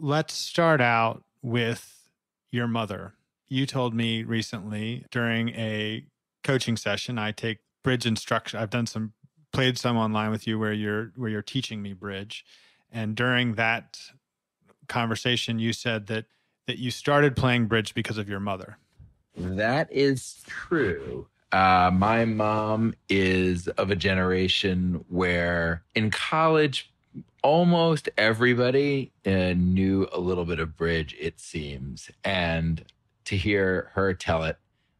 let's start out with your mother. You told me recently during a coaching session, I take bridge instruction. I've done some played some online with you where you're where you're teaching me bridge. And during that conversation you said that that you started playing bridge because of your mother. That is true. Uh, my mom is of a generation where in college, almost everybody uh, knew a little bit of bridge, it seems. And to hear her tell it,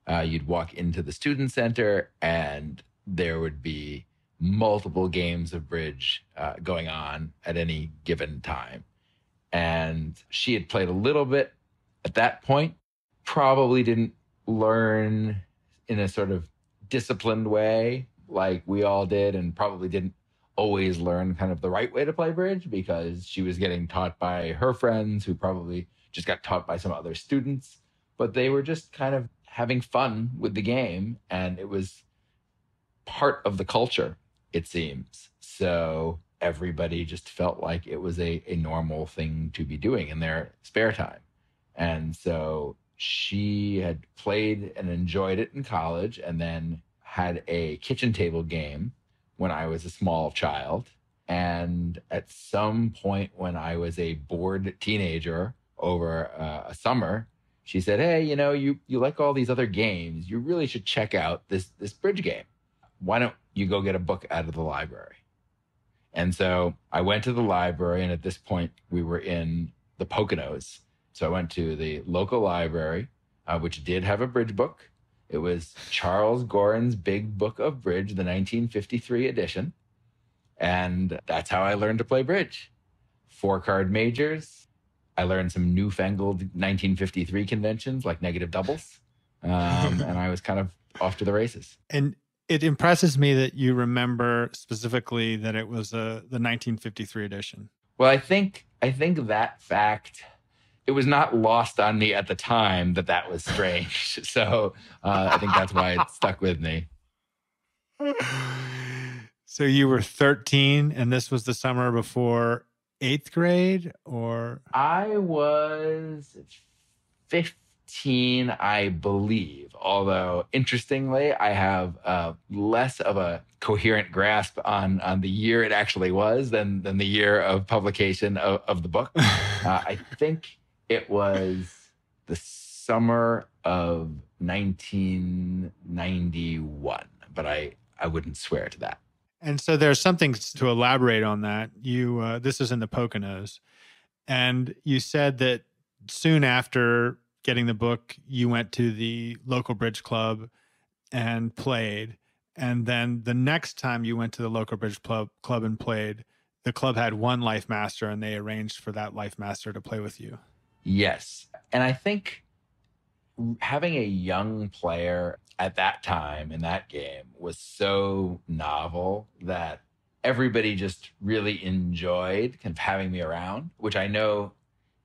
uh, you'd walk into the student center and there would be multiple games of bridge uh, going on at any given time. And she had played a little bit at that point, probably didn't learn in a sort of disciplined way like we all did, and probably didn't always learn kind of the right way to play bridge because she was getting taught by her friends who probably just got taught by some other students. But they were just kind of having fun with the game, and it was part of the culture, it seems. So everybody just felt like it was a, a normal thing to be doing in their spare time. And so she had played and enjoyed it in college and then had a kitchen table game when I was a small child. And at some point when I was a bored teenager over uh, a summer, she said, "Hey, you know, you you like all these other games. You really should check out this this bridge game. Why don't you go get a book out of the library?" And so I went to the library, and at this point, we were in the Poconos. So I went to the local library, uh, which did have a bridge book. It was Charles Goren's Big Book of Bridge, the 1953 edition. And that's how I learned to play bridge. Four card majors. I learned some newfangled 1953 conventions like negative doubles. Um, and I was kind of off to the races. And it impresses me that you remember specifically that it was a the 1953 edition. Well, I think I think that fact it was not lost on me at the time that that was strange. so uh, I think that's why it stuck with me. So you were 13, and this was the summer before eighth grade, or I was 15 15, I believe. Although, interestingly, I have uh, less of a coherent grasp on on the year it actually was than than the year of publication of, of the book. uh, I think it was the summer of 1991, but I I wouldn't swear to that. And so there's something to elaborate on that. You uh, this is in the Poconos, and you said that soon after getting the book, you went to the local bridge club and played. And then the next time you went to the local bridge club club and played, the club had one life master and they arranged for that life master to play with you. Yes. And I think having a young player at that time in that game was so novel that everybody just really enjoyed kind of having me around, which I know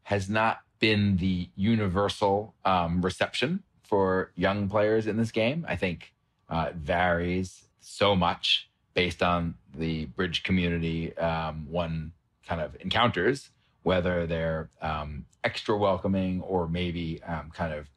has not been the universal um, reception for young players in this game. I think uh, it varies so much based on the bridge community um, one kind of encounters, whether they're um, extra welcoming or maybe um, kind of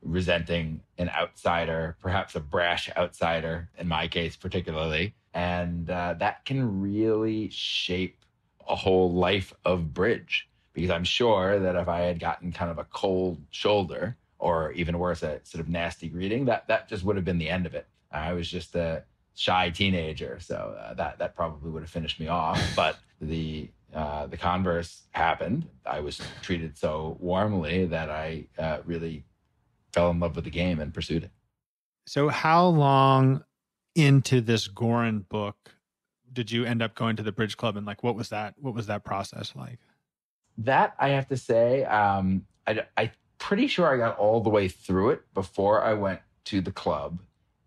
resenting an outsider, perhaps a brash outsider, in my case, particularly. And uh, that can really shape a whole life of bridge because I'm sure that if I had gotten kind of a cold shoulder or even worse, a sort of nasty greeting, that that just would have been the end of it. I was just a shy teenager, so uh, that that probably would have finished me off. But the uh, the converse happened. I was treated so warmly that I uh, really fell in love with the game and pursued it. So, how long into this Goren book did you end up going to the Bridge Club, and like, what was that? What was that process like? that I have to say, um, I, I'm pretty sure I got all the way through it before I went to the club.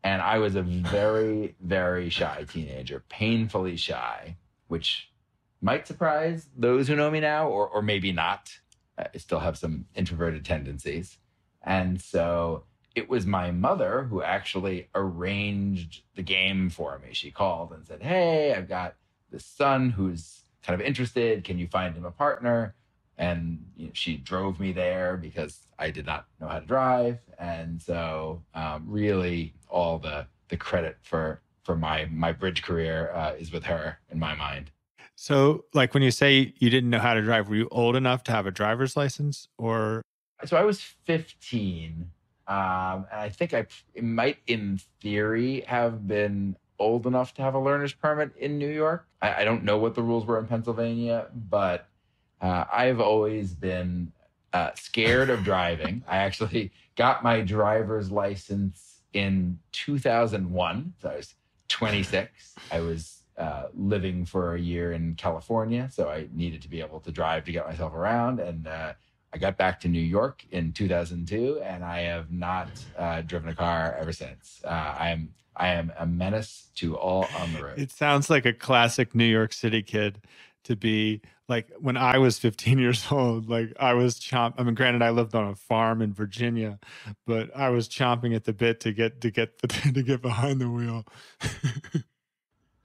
And I was a very, very shy teenager, painfully shy, which might surprise those who know me now, or, or maybe not. I still have some introverted tendencies. And so it was my mother who actually arranged the game for me. She called and said, Hey, I've got this son who's kind of interested. Can you find him a partner? and you know, she drove me there because I did not know how to drive, and so um, really all the the credit for for my my bridge career uh, is with her in my mind. So, like when you say you didn't know how to drive, were you old enough to have a driver's license, or? So I was 15, um, and I think I might, in theory, have been old enough to have a learner's permit in New York. I, I don't know what the rules were in Pennsylvania, but uh, I've always been uh, scared of driving. I actually got my driver's license in 2001. So I was 26. I was uh, living for a year in California, so I needed to be able to drive to get myself around. And uh, I got back to New York in 2002, and I have not uh, driven a car ever since. Uh, I am I am a menace to all on the road. It sounds like a classic New York City kid to be like when I was 15 years old, like I was chomp. I mean, granted, I lived on a farm in Virginia, but I was chomping at the bit to get to get the, to get behind the wheel.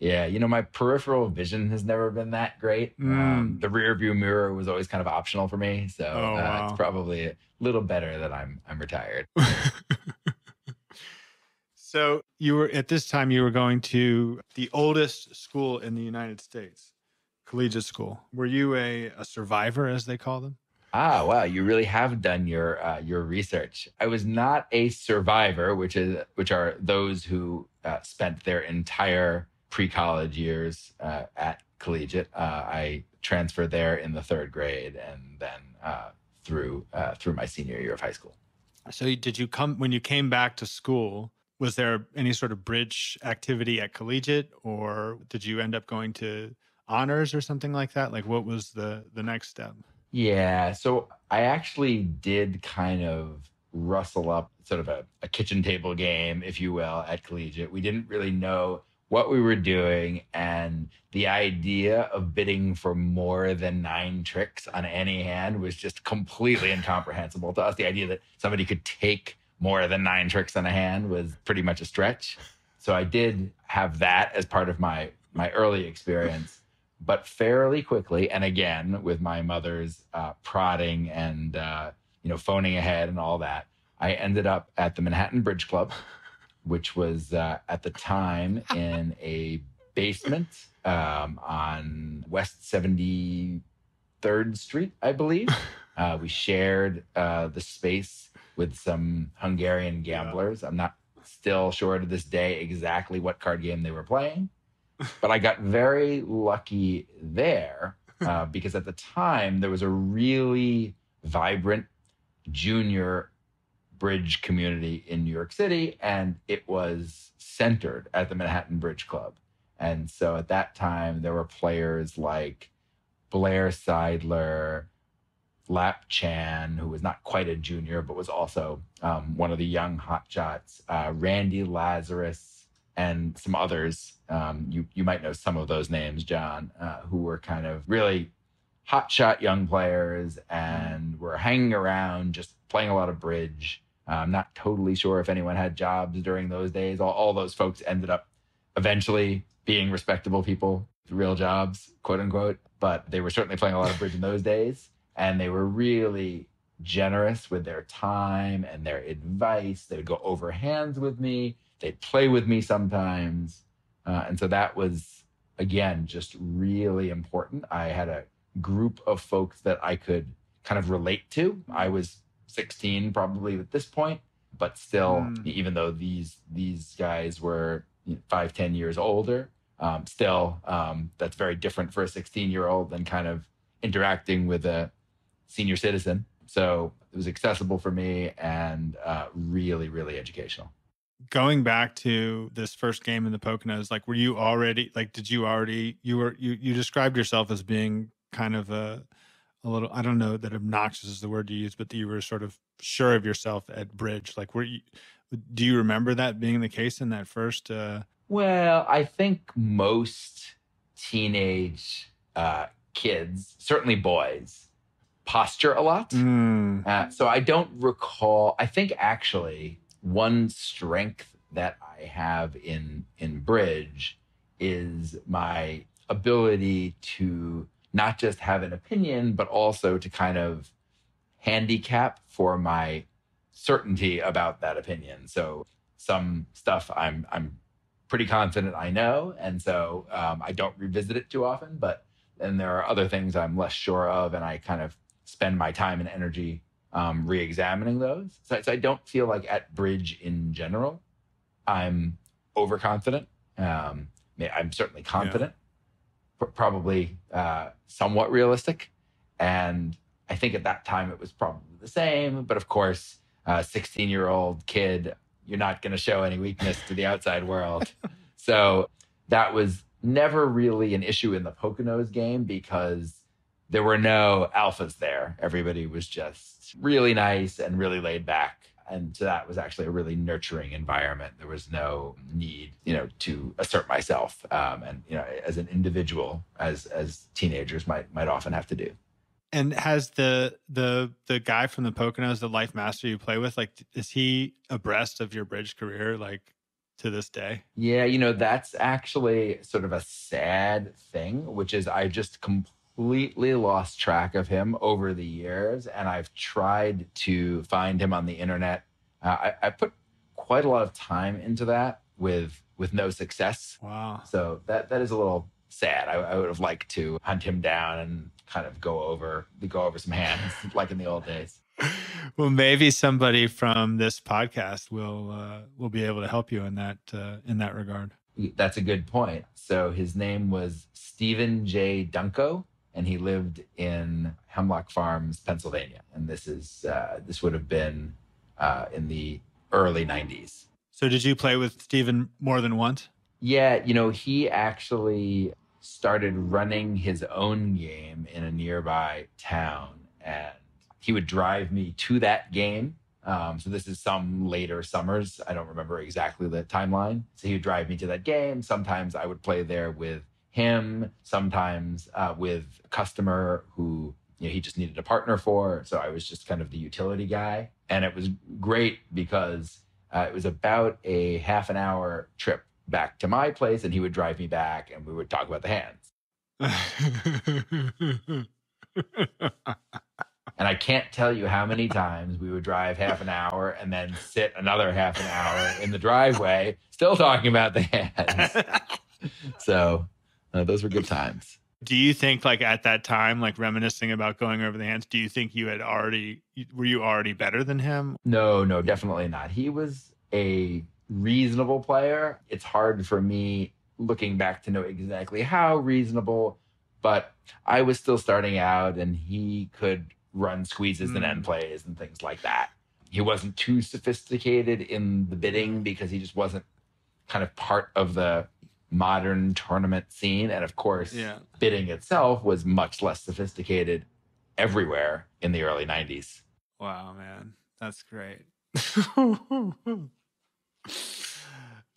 yeah, you know, my peripheral vision has never been that great. Mm. Um, the rear view mirror was always kind of optional for me, so oh, uh, wow. it's probably a little better that I'm I'm retired. so you were at this time you were going to the oldest school in the United States collegiate school. Were you a, a survivor, as they call them? Ah, wow! You really have done your uh, your research. I was not a survivor, which is which are those who uh, spent their entire pre college years uh, at collegiate. Uh, I transferred there in the third grade, and then uh, through uh, through my senior year of high school. So, did you come when you came back to school? Was there any sort of bridge activity at collegiate, or did you end up going to honors or something like that? Like what was the the next step? Yeah, so I actually did kind of rustle up sort of a, a kitchen table game, if you will, at collegiate. We didn't really know what we were doing and the idea of bidding for more than nine tricks on any hand was just completely incomprehensible to us. The idea that somebody could take more than nine tricks on a hand was pretty much a stretch. So i did have that as part of my my early experience but fairly quickly, and again with my mother's uh, prodding and uh, you know phoning ahead and all that, I ended up at the Manhattan Bridge Club, which was uh, at the time in a basement um, on West Seventy Third Street, I believe. Uh, we shared uh, the space with some Hungarian gamblers. I'm not still sure to this day exactly what card game they were playing but I got very lucky there uh, because at the time there was a really vibrant junior bridge community in New York City, and it was centered at the Manhattan Bridge Club. And so at that time, there were players like Blair Seidler, Lap Chan, who was not quite a junior, but was also um, one of the young hotshots, uh, Randy Lazarus, and some others. Um, you you might know some of those names, John, uh, who were kind of really hotshot young players and were hanging around, just playing a lot of bridge. Uh, I'm not totally sure if anyone had jobs during those days. All, all those folks ended up eventually being respectable people, real jobs, quote unquote. But they were certainly playing a lot of bridge in those days, and they were really generous with their time and their advice. They would go over hands with me they'd play with me sometimes. Uh, and so that was, again, just really important. I had a group of folks that I could kind of relate to. I was 16 probably at this point, but still, mm. even though these these guys were you know, five, 10 years older, um, still, um, that's very different for a 16 year old than kind of interacting with a senior citizen. So it was accessible for me and uh, really, really educational going back to this first game in the Poconos, like were you already like did you already you were you you described yourself as being kind of a a little I don't know that obnoxious is the word you use, but that you were sort of sure of yourself at bridge. Like were you do you remember that being the case in that first uh Well, I think most teenage uh kids, certainly boys, posture a lot. Mm. Uh, so I don't recall. I think actually one strength that I have in in bridge is my ability to not just have an opinion, but also to kind of handicap for my certainty about that opinion. So some stuff I'm I'm pretty confident I know, and so um, I don't revisit it too often. But then there are other things I'm less sure of, and I kind of spend my time and energy um, re-examining those. So, so I don't feel like at bridge in general, I'm overconfident. Um, I'm certainly confident. Probably uh, somewhat realistic, and I think at that time it was probably the same. But of course, a 16 year old kid, you're not going to show any weakness to the outside world. so that was never really an issue in the Poconos game because there were no alphas there. Everybody was just really nice and really laid back. And so that was actually a really nurturing environment. There was no need, you know, to assert myself, um, and you know, as an individual, as as teenagers might might often have to do. And has the the the guy from the Poconos, the life master you play with, like, is he abreast of your bridge career, like to this day? Yeah, you know, that's actually sort of a sad thing, which is I just completely lost track of him over the years, and I've tried to find him on the internet. Uh, I, I put quite a lot of time into that with with no success. Wow. So that that is a little sad. I, I would have liked to hunt him down and kind of go over go over some hands like in the old days. Well, maybe somebody from this podcast will uh, will be able to help you in that uh, in that regard. That's a good point. So his name was Stephen J. Dunko, and he lived in Hemlock Farms, Pennsylvania. And this is uh, this would have been uh, in the early '90s. So, did you play with Stephen more than once? Yeah, you know, he actually started running his own game in a nearby town and he would drive me to that game um, so this is some later summers i don't remember exactly the timeline so he would drive me to that game sometimes i would play there with him sometimes uh, with a customer who you know, he just needed a partner for so i was just kind of the utility guy and it was great because uh, it was about a half an hour trip back to my place and he would drive me back and we would talk about the hands. and I can't tell you how many times we would drive half an hour and then sit another half an hour in the driveway still talking about the hands. so uh, those were good times. Do you think like at that time, like reminiscing about going over the hands, do you think you had already, were you already better than him? No, no, definitely not. He was a reasonable player. It's hard for me looking back to know exactly how reasonable, but I was still starting out and he could run squeezes mm. and end hmm. plays and things like that. He wasn't too sophisticated in the bidding because he just wasn't kind of part of the modern tournament scene. And of course, yeah. bidding itself was much less sophisticated everywhere in the early 90s. Wow, man. That's great.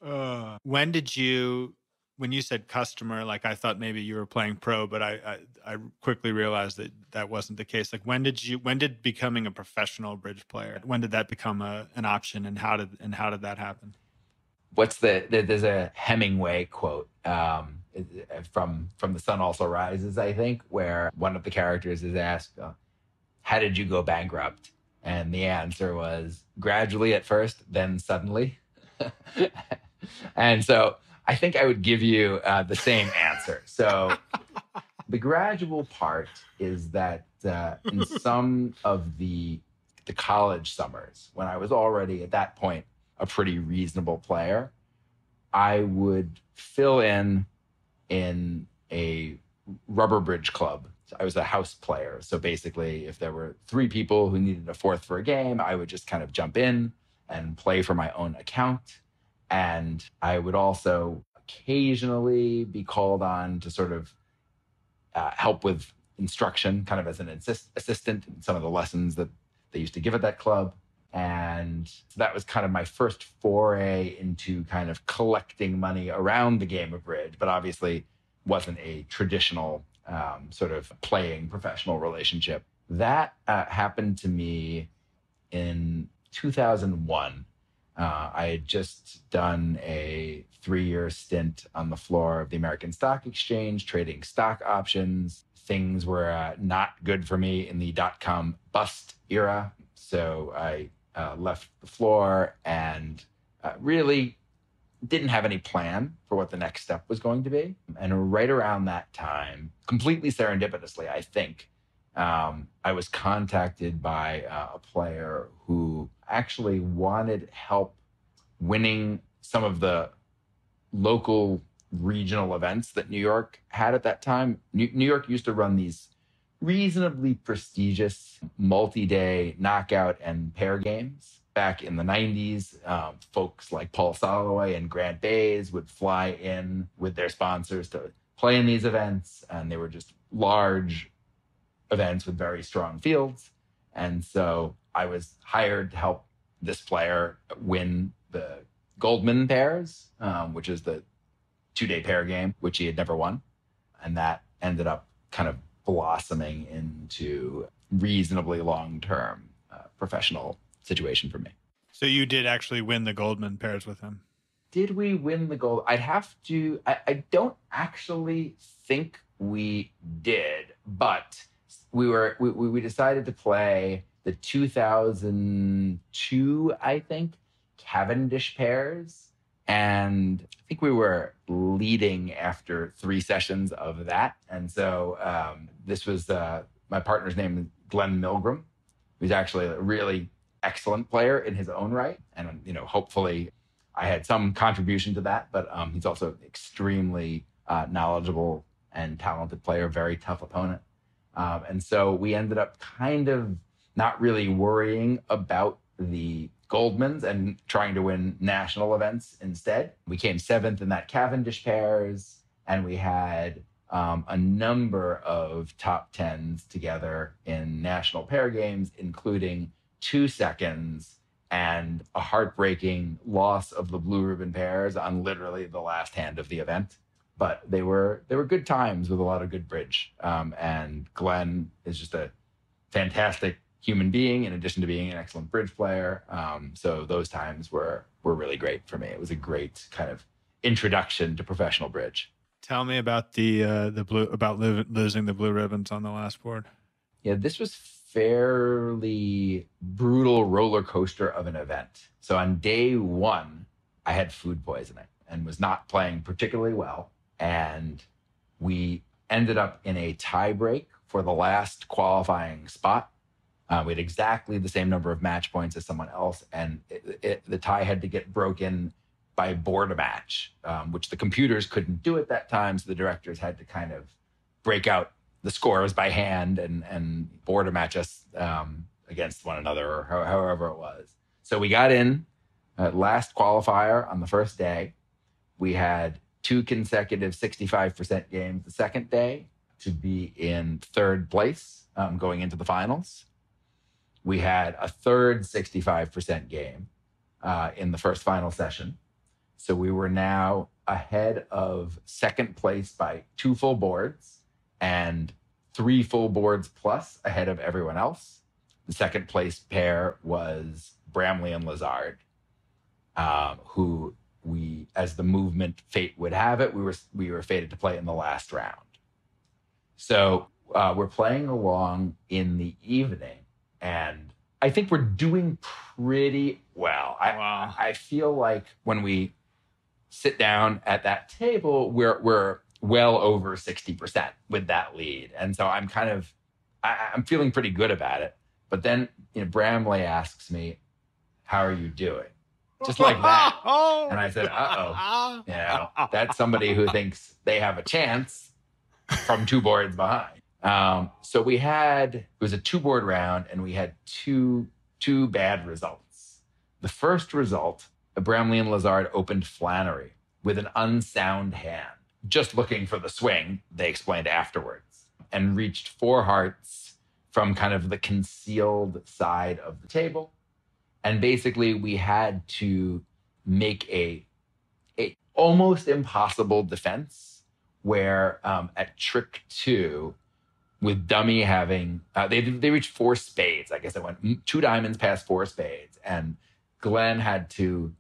uh, when did you when you said customer like i thought maybe you were playing pro but I, I, I quickly realized that that wasn't the case like when did you when did becoming a professional bridge player when did that become a, an option and how did and how did that happen what's the there's a hemingway quote um, from from the sun also rises i think where one of the characters is asked uh, how did you go bankrupt and the answer was gradually at first, then suddenly. and so I think I would give you uh, the same answer. So the gradual part is that uh, in some of the the college summers, when I was already at that point a pretty reasonable player, I would fill in in a rubber bridge club I was a house player. So basically, if there were three people who needed a fourth for a game, I would just kind of jump in and play for my own account. And I would also occasionally be called on to sort of uh, help with instruction, kind of as an assist- assistant in some of the lessons that they used to give at that club. And that was kind of my first foray into kind of collecting money around the game of bridge, but obviously wasn't a traditional um, sort of playing professional relationship. That uh, happened to me in 2001. Uh, I had just done a three year stint on the floor of the American Stock Exchange, trading stock options. things were uh, not good for me in the dot com bust era. So I uh, left the floor and uh, really didn't have any plan for what the next step was going to be. And right around that time, completely serendipitously, I think, um, I was contacted by uh, a player who actually wanted help winning some of the local regional events that New York had at that time. New, New York used to run these reasonably prestigious multi day knockout and pair games. Back in the 90s, um, folks like Paul Soloway and Grant Baze would fly in with their sponsors to play in these events. And they were just large events with very strong fields. And so I was hired to help this player win the Goldman pairs, um, which is the two day pair game, which he had never won. And that ended up kind of blossoming into reasonably long term uh, professional situation for me. So you did actually win the Goldman pairs with him. Did we win the gold? I'd have to, I, I don't actually think we did, but we were, we, we decided to play the 2002, I think, Cavendish pairs. And I think we were leading after three sessions of that. And so um, this was uh, my partner's name Glenn Milgram, who's actually a really excellent player in his own right. And, you know, hopefully I had some contribution to that, but um, he's also extremely uh, knowledgeable and talented player, very tough opponent. Um, and so we ended up kind of not really worrying about the Goldmans and trying to win national events instead. We came seventh in that Cavendish pairs, and we had um, a number of top tens together in national pair games, including two seconds and a heartbreaking loss of the blue ribbon pairs on literally the last hand of the event. But they were they were good times with a lot of good bridge. Um, and Glenn is just a fantastic human being in addition to being an excellent bridge player. Um, so those times were were really great for me. It was a great kind of introduction to professional bridge. Tell me about the uh, the blue about li- losing the blue ribbons on the last board. Yeah, this was fairly brutal roller coaster of an event. So on day one, I had food poisoning and was not playing particularly well, and we ended up in a tie break for the last qualifying spot uh, we had exactly the same number of match points as someone else, and it, it, the tie had to get broken by board a match, um, which the computers couldn't do at that time. So the directors had to kind of break out the scores by hand and and board a match us um, against one another or ho- however it was. So we got in uh, last qualifier on the first day. We had two consecutive 65% games the second day to be in third place um, going into the finals we had a third 65% game uh, in the first final session. So we were now ahead of second place by two full boards and three full boards plus ahead of everyone else. The second place pair was Bramley and Lazard, um, who we, as the movement fate would have it, we were we were fated to play in the last round. So uh, we're playing along in the evening, and I think we're doing pretty well. I, wow. I feel like when we sit down at that table, we're we're well over sixty percent with that lead, and so I'm kind of I, I'm feeling pretty good about it. But then you know, Bramley asks me, "How are you doing?" Just like that, and I said, "Uh oh, you know, that's somebody who thinks they have a chance from two boards behind." Um, so we had it was a two board round, and we had two two bad results. The first result, Bramley and Lazard opened Flannery with an unsound hand, just looking for the swing. They explained afterwards, and reached four hearts from kind of the concealed side of the table, and basically we had to make a a almost impossible defense where um, at trick two with dummy having uh, they they reached four spades. I guess it went two diamonds past four spades, and Glenn had to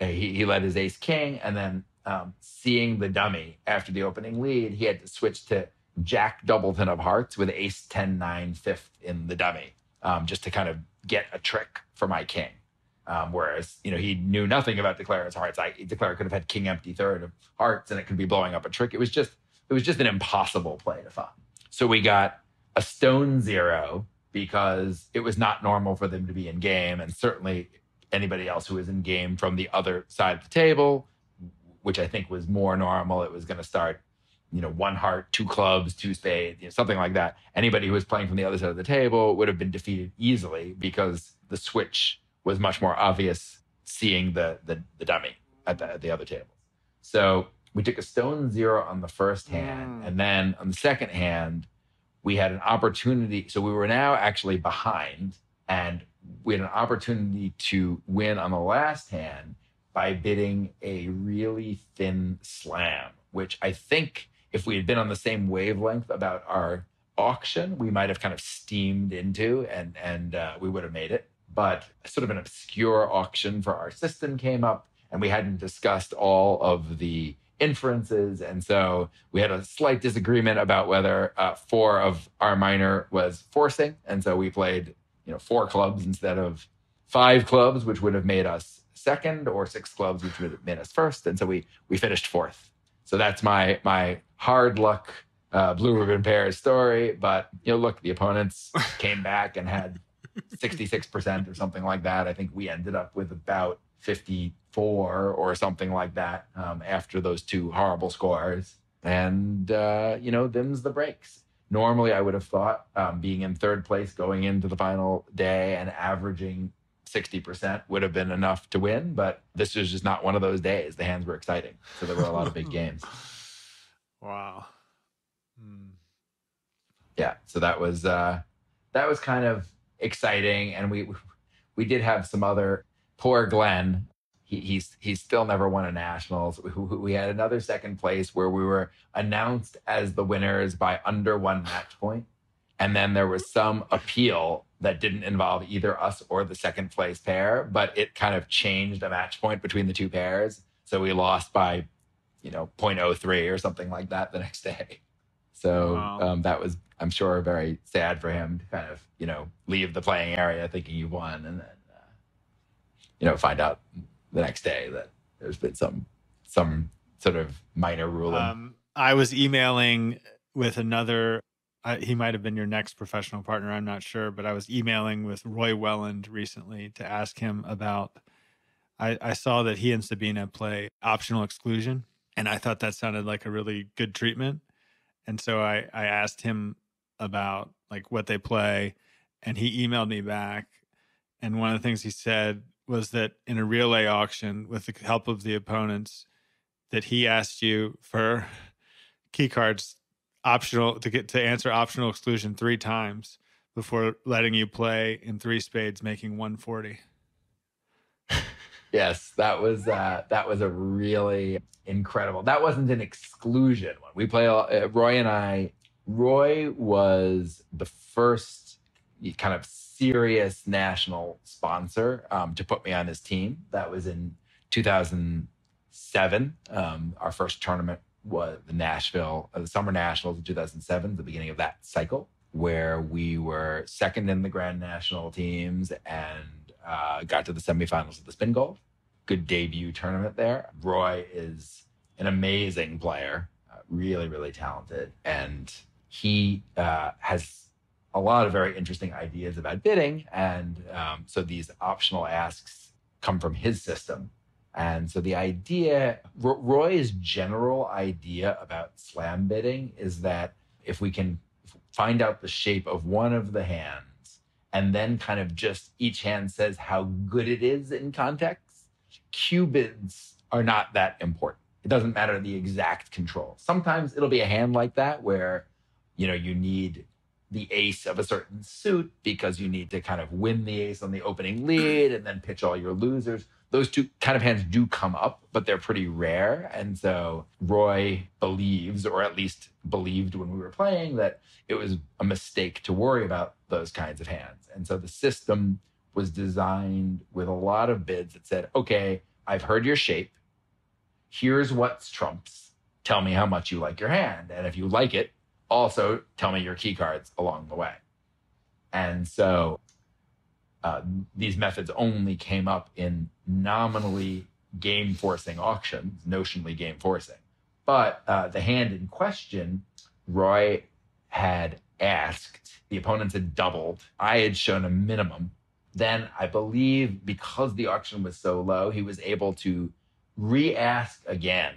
uh, he, he led his ace king, and then um, seeing the dummy after the opening lead, he had to switch to Jack Doubleton of hearts with ace 10 9 fifth in the dummy, um, just to kind of get a trick for my king. Um, whereas, you know, he knew nothing about declarer's hearts. I declare could have had king empty third of hearts and it could be blowing up a trick. It was just, it was just an impossible play to find. So we got a stone zero because it was not normal for them to be in game. And certainly anybody else who was in game from the other side of the table, which I think was more normal. It was going to start, you know, one heart, two clubs, two spades, you know, something like that. Anybody who was playing from the other side of the table would have been defeated easily because the switch was much more obvious seeing the the, the dummy at the, at the other table. So we took a stone zero on the first hand, mm. and then on the second hand, we had an opportunity. So we were now actually behind, and we had an opportunity to win on the last hand by bidding a really thin slam, which I think if we had been on the same wavelength about our auction, we might have kind of steamed into and and uh, we would have made it. But sort of an obscure auction for our system came up, and we hadn't discussed all of the inferences, and so we had a slight disagreement about whether uh, four of our minor was forcing, and so we played you know four clubs instead of five clubs, which would have made us second, or six clubs, which would have made us first. And so we we finished fourth. So that's my my hard luck uh, blue ribbon pair story. But you know, look, the opponents came back and had 66% or something like that. I think we ended up with about 54 or something like that um, after those two horrible scores. And, uh, you know, them's the breaks. Normally, I would have thought um, being in third place going into the final day and averaging 60% would have been enough to win, but this was just not one of those days. The hands were exciting. So there were a lot of big games. Wow. Hmm. Yeah. So that was, uh, that was kind of exciting. And we, we did have some other poor Glenn he, he's he's still never won a nationals. We, we, had another second place where we were announced as the winners by under one match point, and then there was some appeal that didn't involve either us or the second place pair, but it kind of changed a match point between the two pairs. So we lost by, you know, 0.03 or something like that the next day. So wow. um, that was, I'm sure, very sad for him to kind of, you know, leave the playing area thinking you won and then, you know, find out the next day that there's been some some sort of minor ruling. Um, I was emailing with another. Uh, he might have been your next professional partner. I'm not sure, but I was emailing with Roy Welland recently to ask him about. I, I saw that he and Sabine play optional exclusion, and I thought that sounded like a really good treatment. And so I, I asked him about like what they play, and he emailed me back. And one of the things he said was that in a relay auction with the help of the opponents that he asked you for key cards optional to get to answer optional exclusion three times before letting you play in three spades making 140 yes that was uh that was a really incredible that wasn't an exclusion one. We play uh, roy and i roy was the first kind of serious national sponsor um, to put me on his team. That was in 2007. Um, our first tournament was the Nashville, uh, the Summer Nationals in 2007, the beginning of that cycle, where we were second in the Grand National teams and uh, got to the semifinals of the Spingold. Good debut tournament there. Roy is an amazing player, uh, really, really talented. And he uh, has a lot of very interesting ideas about bidding. And um, so these optional asks come from his system. And so the idea, Roy's general idea about slam bidding is that if we can find out the shape of one of the hands and then kind of just each hand says how good it is in context, cue bids are not that important. It doesn't matter the exact control. Sometimes it'll be a hand like that where, you know, you need the ace of a certain suit because you need to kind of win the ace on the opening lead and then pitch all your losers. Those two kind of hands do come up, but they're pretty rare. And so Roy believes, or at least believed when we were playing, that it was a mistake to worry about those kinds of hands. And so the system was designed with a lot of bids that said, okay, I've heard your shape. Here's what's trumps. Tell me how much you like your hand. And if you like it, also tell me your key cards along the way. And so uh, these methods only came up in nominally game forcing auctions, notionally game forcing. But uh, the hand in question, Roy had asked, the opponents had doubled. I had shown a minimum. Then I believe because the auction was so low, he was able to re ask again.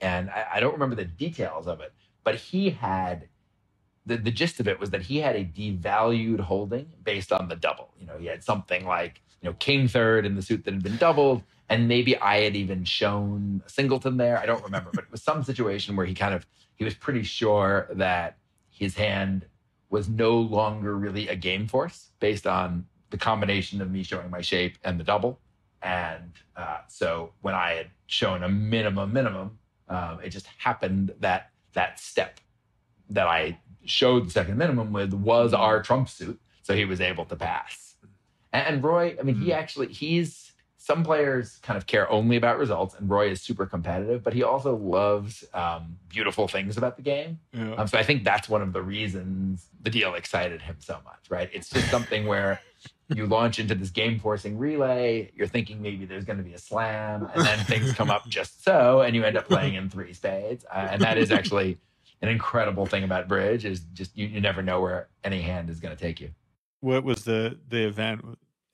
And I, I don't remember the details of it, but he had the, the gist of it was that he had a devalued holding based on the double. You know, he had something like, you know, king third in the suit that had been doubled. And maybe I had even shown a singleton there. I don't remember, but it was some situation where he kind of, he was pretty sure that his hand was no longer really a game force based on the combination of me showing my shape and the double. And uh, so when I had shown a minimum minimum, um, it just happened that that step that I showed the second minimum with was mm-hmm. our trump suit. So he was able to pass. And, Roy, I mean, mm-hmm. he actually, he's, some players kind of care only about results, and Roy is super competitive, but he also loves um, beautiful things about the game. Yeah. Um, so I think that's one of the reasons the deal excited him so much, right? It's just something where you launch into this game forcing relay, you're thinking maybe there's going to be a slam, and then things come up just so, and you end up playing in three spades. Uh, and that is actually an incredible thing about bridge is just you, you never know where any hand is going to take you. What was the the event?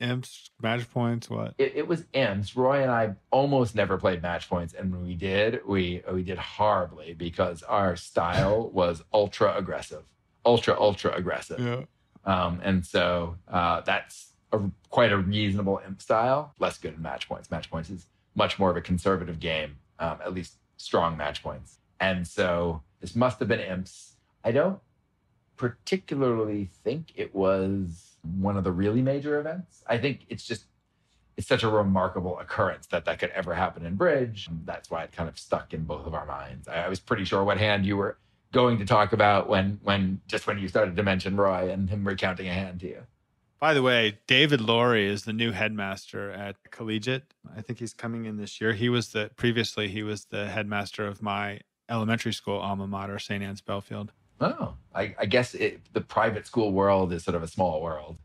Imps, match points, what? It, it, was Imps. Roy and I almost never played match points, and when we did, we we did horribly because our style was ultra aggressive, ultra ultra aggressive. Yeah. Um, and so uh, that's a, quite a reasonable Imp style. Less good in match points. Match points is much more of a conservative game, um, at least strong match points. And so this must have been imps. I don't particularly think it was one of the really major events. I think it's just it's such a remarkable occurrence that that could ever happen in bridge. That's why it kind of stuck in both of our minds. I, I was pretty sure what hand you were going to talk about when when just when you started to mention Roy and him recounting a hand to you. By the way, David Lourie is the new headmaster at Collegiate. I think he's coming in this year. He was the previously he was the headmaster of my elementary school alma mater, St. Anne's Belfield. Oh, I, I guess it, the private school world is sort of a small world.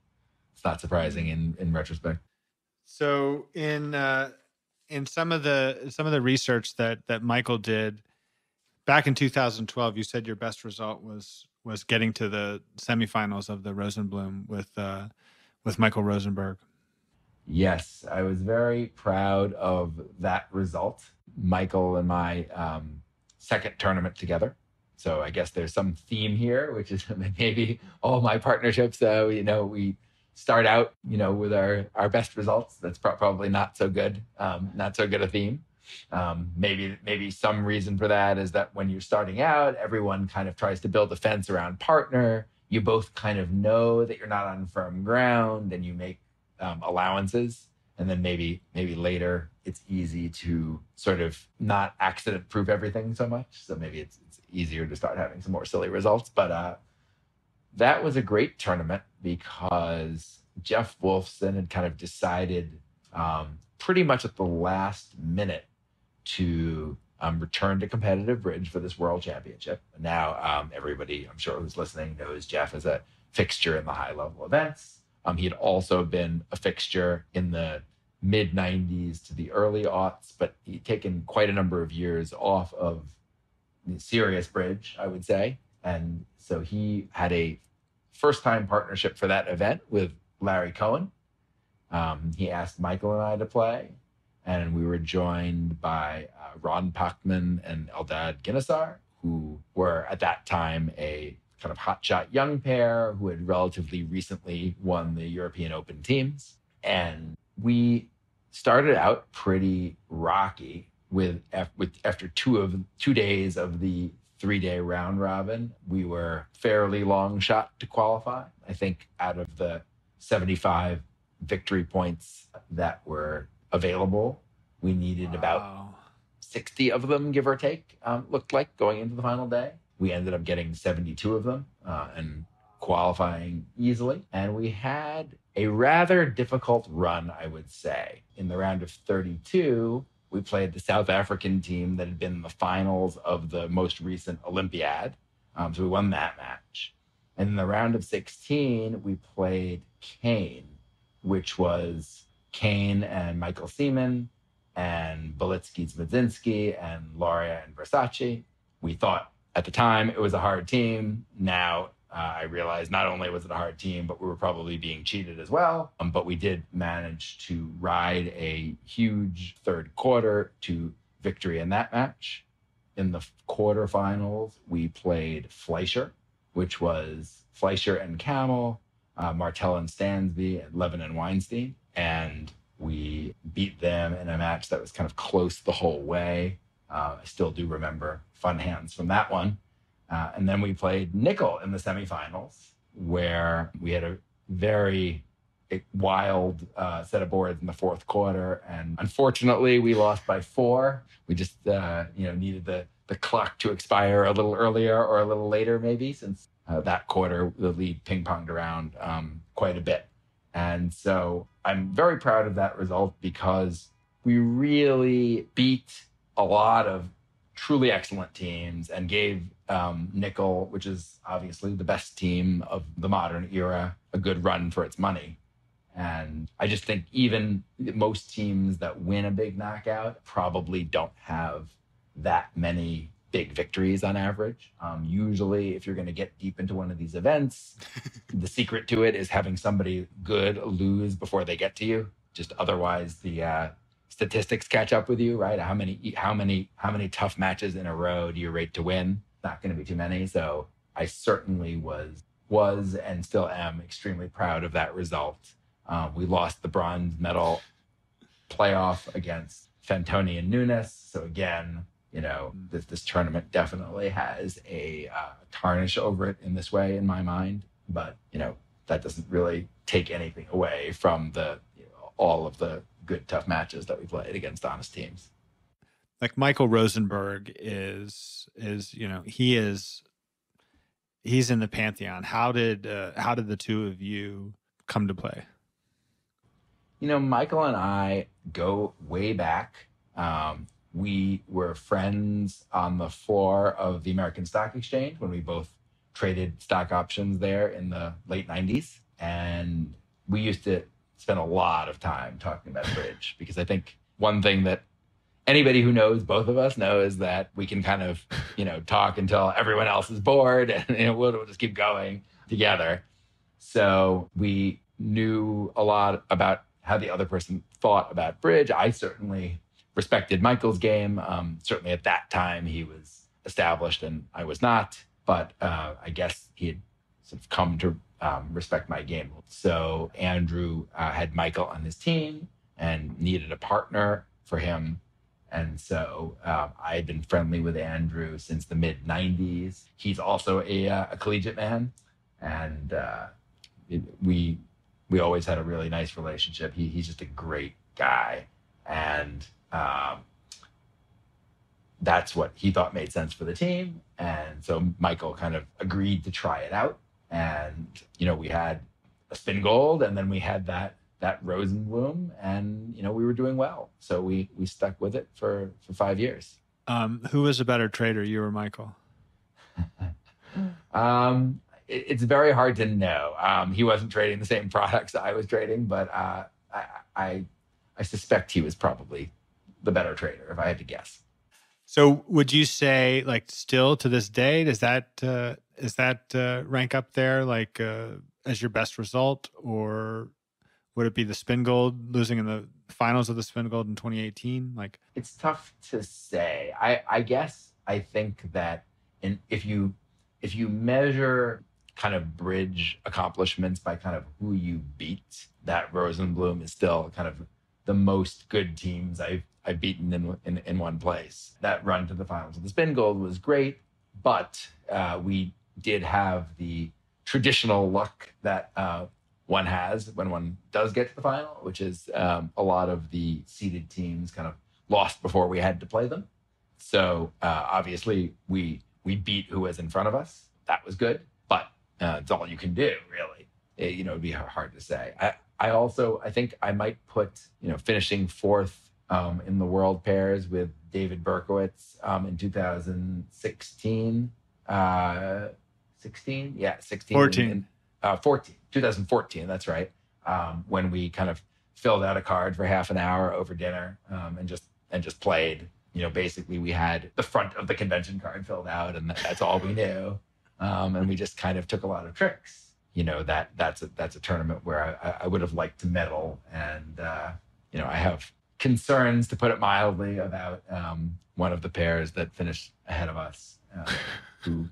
It's not surprising in, in retrospect. So in uh, in some of the some of the research that that Michael did back in 2012, you said your best result was was getting to the semifinals of the Rosenblum with uh, with Michael Rosenberg. Yes, I was very proud of that result. Michael and my um, second tournament together. So I guess there's some theme here, which is maybe all my partnerships. Uh, you know, we start out, you know, with our our best results. That's pro- probably not so good, um, not so good a theme. Um, maybe maybe some reason for that is that when you're starting out, everyone kind of tries to build a fence around partner. You both kind of know that you're not on firm ground, and you make um, allowances. And then maybe maybe later it's easy to sort of not accident proof everything so much. So maybe it's, it's easier to start having some more silly results. But uh, that was a great tournament because jeff wolfson had kind of decided um, pretty much at the last minute to um, return to competitive bridge for this world championship now um, everybody i'm sure who's listening knows jeff as a fixture in the high level events um, he had also been a fixture in the mid 90s to the early aughts, but he'd taken quite a number of years off of serious bridge, I would say. And so he had a first time partnership for that event with Larry Cohen. Um, he asked Michael and I to play, and we were joined by uh, Ron Pachtman and Eldad Ginossar, who were at that time a kind of hotshot young pair who had relatively recently won the European Open teams. And we started out pretty rocky with, with after two of two days of the three day round robin, we were fairly long shot to qualify. I think out of the 75 victory points that were available, we needed wow. about 60 of them, give or take, um, looked like going into the final day. We ended up getting 72 of them uh, and qualifying easily. And we had a rather difficult run, I would say. In the round of 32, we played the South African team that had been in the finals of the most recent Olympiad. Um, so we won that match. And in the round of 16, we played Cayne, which was Cayne and Michael Seamon and Balicki Zmudzinski and Lauria and Versace. We thought at the time it was a hard team. Now uh, I realized not only was it a hard team, but we were probably being cheated as well. Um, but we did manage to ride a huge third quarter to victory in that match. In the quarterfinals, we played Fleisher, which was Fleisher and Kamil, uh, Martel and Stansby, and Levin and Weinstein. And we beat them in a match that was kind of close the whole way. Uh, I still do remember fun hands from that one. Uh, and then we played Nickell in the semifinals, where we had a very wild uh, set of boards in the fourth quarter, and unfortunately, we lost by four. We just uh, you know needed the the clock to expire a little earlier or a little later, maybe, since uh, that quarter the lead ping ponged around um, quite a bit. And so I'm very proud of that result because we really beat a lot of truly excellent teams and gave um, Nickell, which is obviously the best team of the modern era, a good run for its money. And I just think even most teams that win a big knockout probably don't have that many big victories on average. Um, usually, if you're going to get deep into one of these events, the secret to it is having somebody good lose before they get to you. Just otherwise, the uh, statistics catch up with you, right? How many, how many, how many tough matches in a row do you rate to win? Not going to be too many. So I certainly was was and still am extremely proud of that result. Um, we lost the bronze medal playoff against Fantoni and Nunes. So again, you know, this this tournament definitely has a uh, tarnish over it in this way, in my mind. But you know, that doesn't really take anything away from the you know, all of the good tough matches that we played against honest teams. Like Michael Rosenberg is is you know he is he's in the pantheon. How did uh, how did the two of you come to play? You know, Michael and I go way back. Um, we were friends on the floor of the American Stock Exchange when we both traded stock options there in the late 90s. And we used to spend a lot of time talking about bridge because I think one thing that anybody who knows both of us knows is that we can kind of, you know, talk until everyone else is bored and you know, we'll, we'll just keep going together. So we knew a lot about how the other person thought about bridge. I certainly respected Michael's game. Um, certainly at that time, he was established and I was not. But uh, I guess he had sort of come to um, respect my game. So Andrew uh, had Michael on his team and needed a partner for him. And so um, I had been friendly with Andrew since the mid 90s. He's also a, uh, a collegiate man. And uh, it, we we always had a really nice relationship. He, he's just a great guy. And um, that's what he thought made sense for the team. And so Michael kind of agreed to try it out. And, you know, we had a Spingold and then we had that that Rosenbloom and you know we were doing well. So we we stuck with it for for five years. Um, who was a better trader, you or Michael? um, it, it's very hard to know. Um, he wasn't trading the same products I was trading, but uh, I, I I suspect he was probably the better trader if I had to guess. So would you say like still to this day does that uh, is that uh, rank up there like uh, as your best result? Or would it be the Spingold losing in the finals of the Spingold in 2018 like it's tough to say. I i guess i think that in if you if you measure kind of bridge accomplishments by kind of who you beat that rosenbloom is still kind of the most good teams i've i've beaten in in, in one place that run to the finals of the Spingold was great but uh, we did have the traditional luck that uh, one has when one does get to the final, which is um, a lot of the seeded teams kind of lost before we had to play them. So uh, obviously we we beat who was in front of us. That was good, but uh, it's all you can do, really. It, you know, it'd be hard to say. I I also I think I might put you know finishing fourth um, in the world pairs with David Berkowitz um, in 2016 uh, 16, yeah, 16, 14. and- uh, 14, 2014. That's right. Um, when we kind of filled out a card for half an hour over dinner um, and just and just played. You know, basically we had the front of the convention card filled out, and that's all we knew. Um, and we just kind of took a lot of tricks. You know that that's a, that's a tournament where I, I would have liked to medal, and uh, you know I have concerns, to put it mildly, about um, one of the pairs that finished ahead of us, uh, who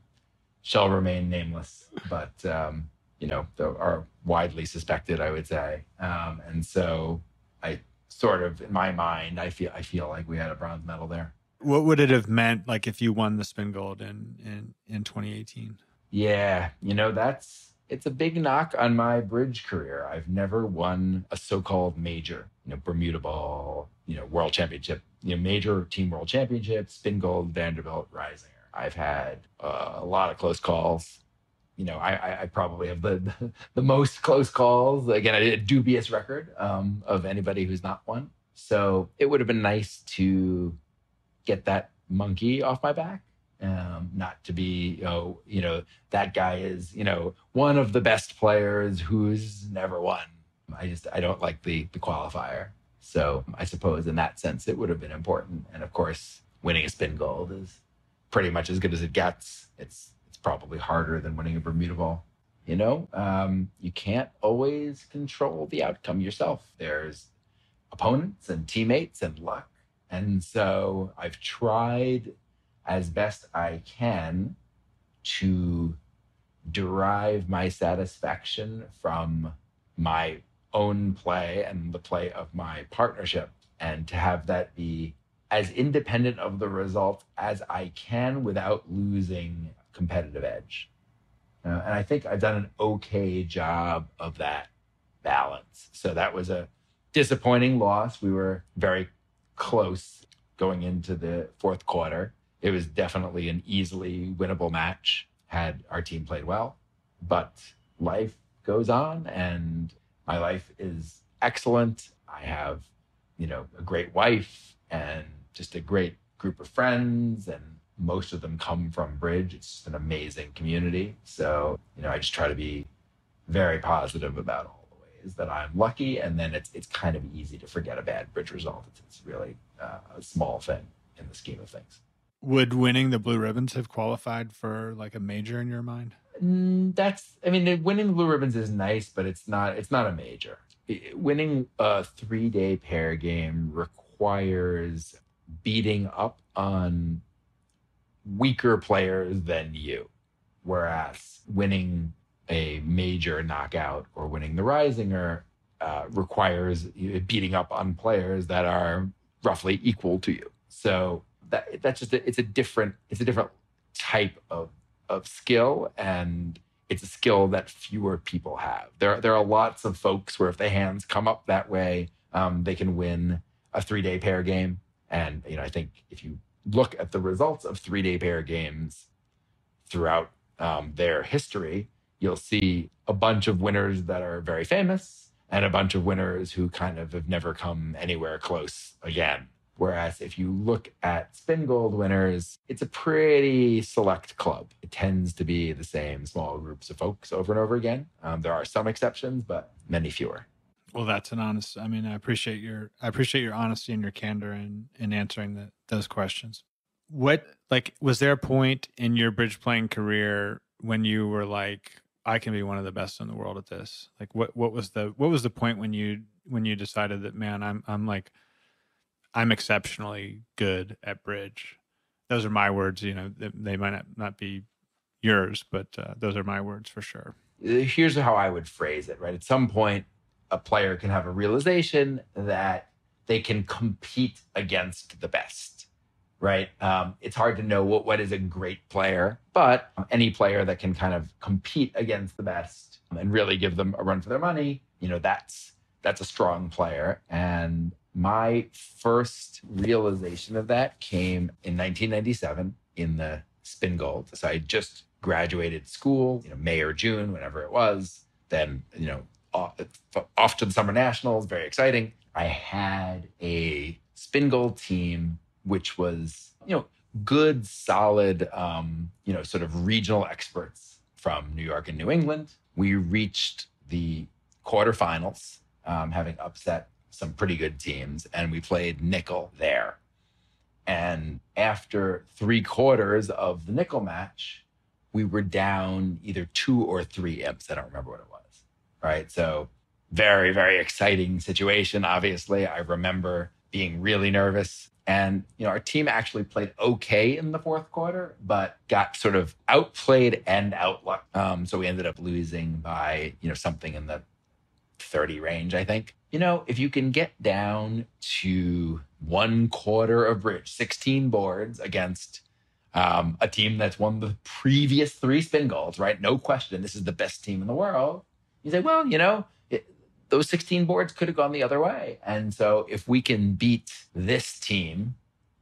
shall remain nameless, but um, you know are widely suspected, I would say. Um, and so I sort of, in my mind, I feel I feel like we had a bronze medal there. What would it have meant like if you won the Spingold in in in 2018? Yeah, you know, that's it's a big knock on my bridge career. I've never won a so-called major, you know, Bermuda Bowl, you know, World Championship, you know, major team World Championship, Spingold, Vanderbilt, Reisinger. I've had uh, a lot of close calls. You know, I, I, probably have the, the most close calls. Again, a dubious record um, of anybody who's not won. So it would have been nice to get that monkey off my back um, not to be, know, you know, that guy is, you know, one of the best players who's never won. I just, I don't like the the qualifier. So I suppose in that sense, it would have been important. And of course, winning a Spingold is pretty much as good as it gets. It's it's probably harder than winning a Bermuda Bowl. You know, um, you can't always control the outcome yourself. There's opponents and teammates and luck. And so I've tried as best I can to derive my satisfaction from my own play and the play of my partnership, and to have that be as independent of the result as I can without losing competitive edge. Uh, and I think I've done an okay job of that balance. So that was a disappointing loss. We were very close going into the fourth quarter it was definitely an easily winnable match had our team played well. But life goes on and my life is excellent. I have, you know, a great wife and just a great group of friends and most of them come from Bridge. It's an amazing community. So, you know, I just try to be very positive about all the ways that I'm lucky. And then it's it's kind of easy to forget a bad Bridge result. It's, it's really uh, a small thing in the scheme of things. Would winning the blue ribbons have qualified for like a major in your mind? Mm, that's I mean winning the blue ribbons is nice, but it's not it's not a major. Winning a three day pair game requires beating up on weaker players than you, whereas winning a major knockout or winning the Reisinger uh, requires beating up on players that are roughly equal to you. So that that's just a, it's a different it's a different type of of skill and it's a skill that fewer people have. There there are lots of folks where if the hands come up that way, um, they can win a three day pair game. And you know, I think if you look at the results of three day pair games throughout um, their history, you'll see a bunch of winners that are very famous and a bunch of winners who kind of have never come anywhere close again. Whereas if you look at Spingold winners, it's a pretty select club. It tends to be the same small groups of folks over and over again. Um, there are some exceptions, but many fewer. Well, that's an honest. I mean, I appreciate your I appreciate your honesty and your candor in in answering the, those questions. What like was there a point in your bridge playing career when you were like, I can be one of the best in the world at this? Like, what what was the what was the point when you when you decided that man, I'm I'm like I'm exceptionally good at bridge. Those are my words. You know, they, might not, not be yours, but uh, those are my words for sure. Here's how I would phrase it, right? At some point, a player can have a realization that they can compete against the best, right? Um, it's hard to know what, what is a great player, but any player that can kind of compete against the best and really give them a run for their money, you know, that's that's a strong player. And my first realization of that came in 1997 in the Spingold. So I just graduated school, you know, May or June, whenever it was. Then, you know, off, to the summer nationals, very exciting. I had a Spingold team, which was, you know, good, solid, um, you know, sort of regional experts from New York and New England. We reached the quarterfinals, um, having upset some pretty good teams, and we played Nickell there. And after three quarters of the Nickell match, we were down either two or three imps. I don't remember what it was. Right. So, very, very exciting situation. Obviously, I remember being really nervous. And, you know, our team actually played okay in the fourth quarter, but got sort of outplayed and outlucked. Um, so we ended up losing by, you know, something in the 30 range, I think. You know, if you can get down to one quarter of bridge, 16 boards against um, a team that's won the previous three Spingolds, right? No question, this is the best team in the world. You say, well, you know, it, those 16 boards could have gone the other way. And so if we can beat this team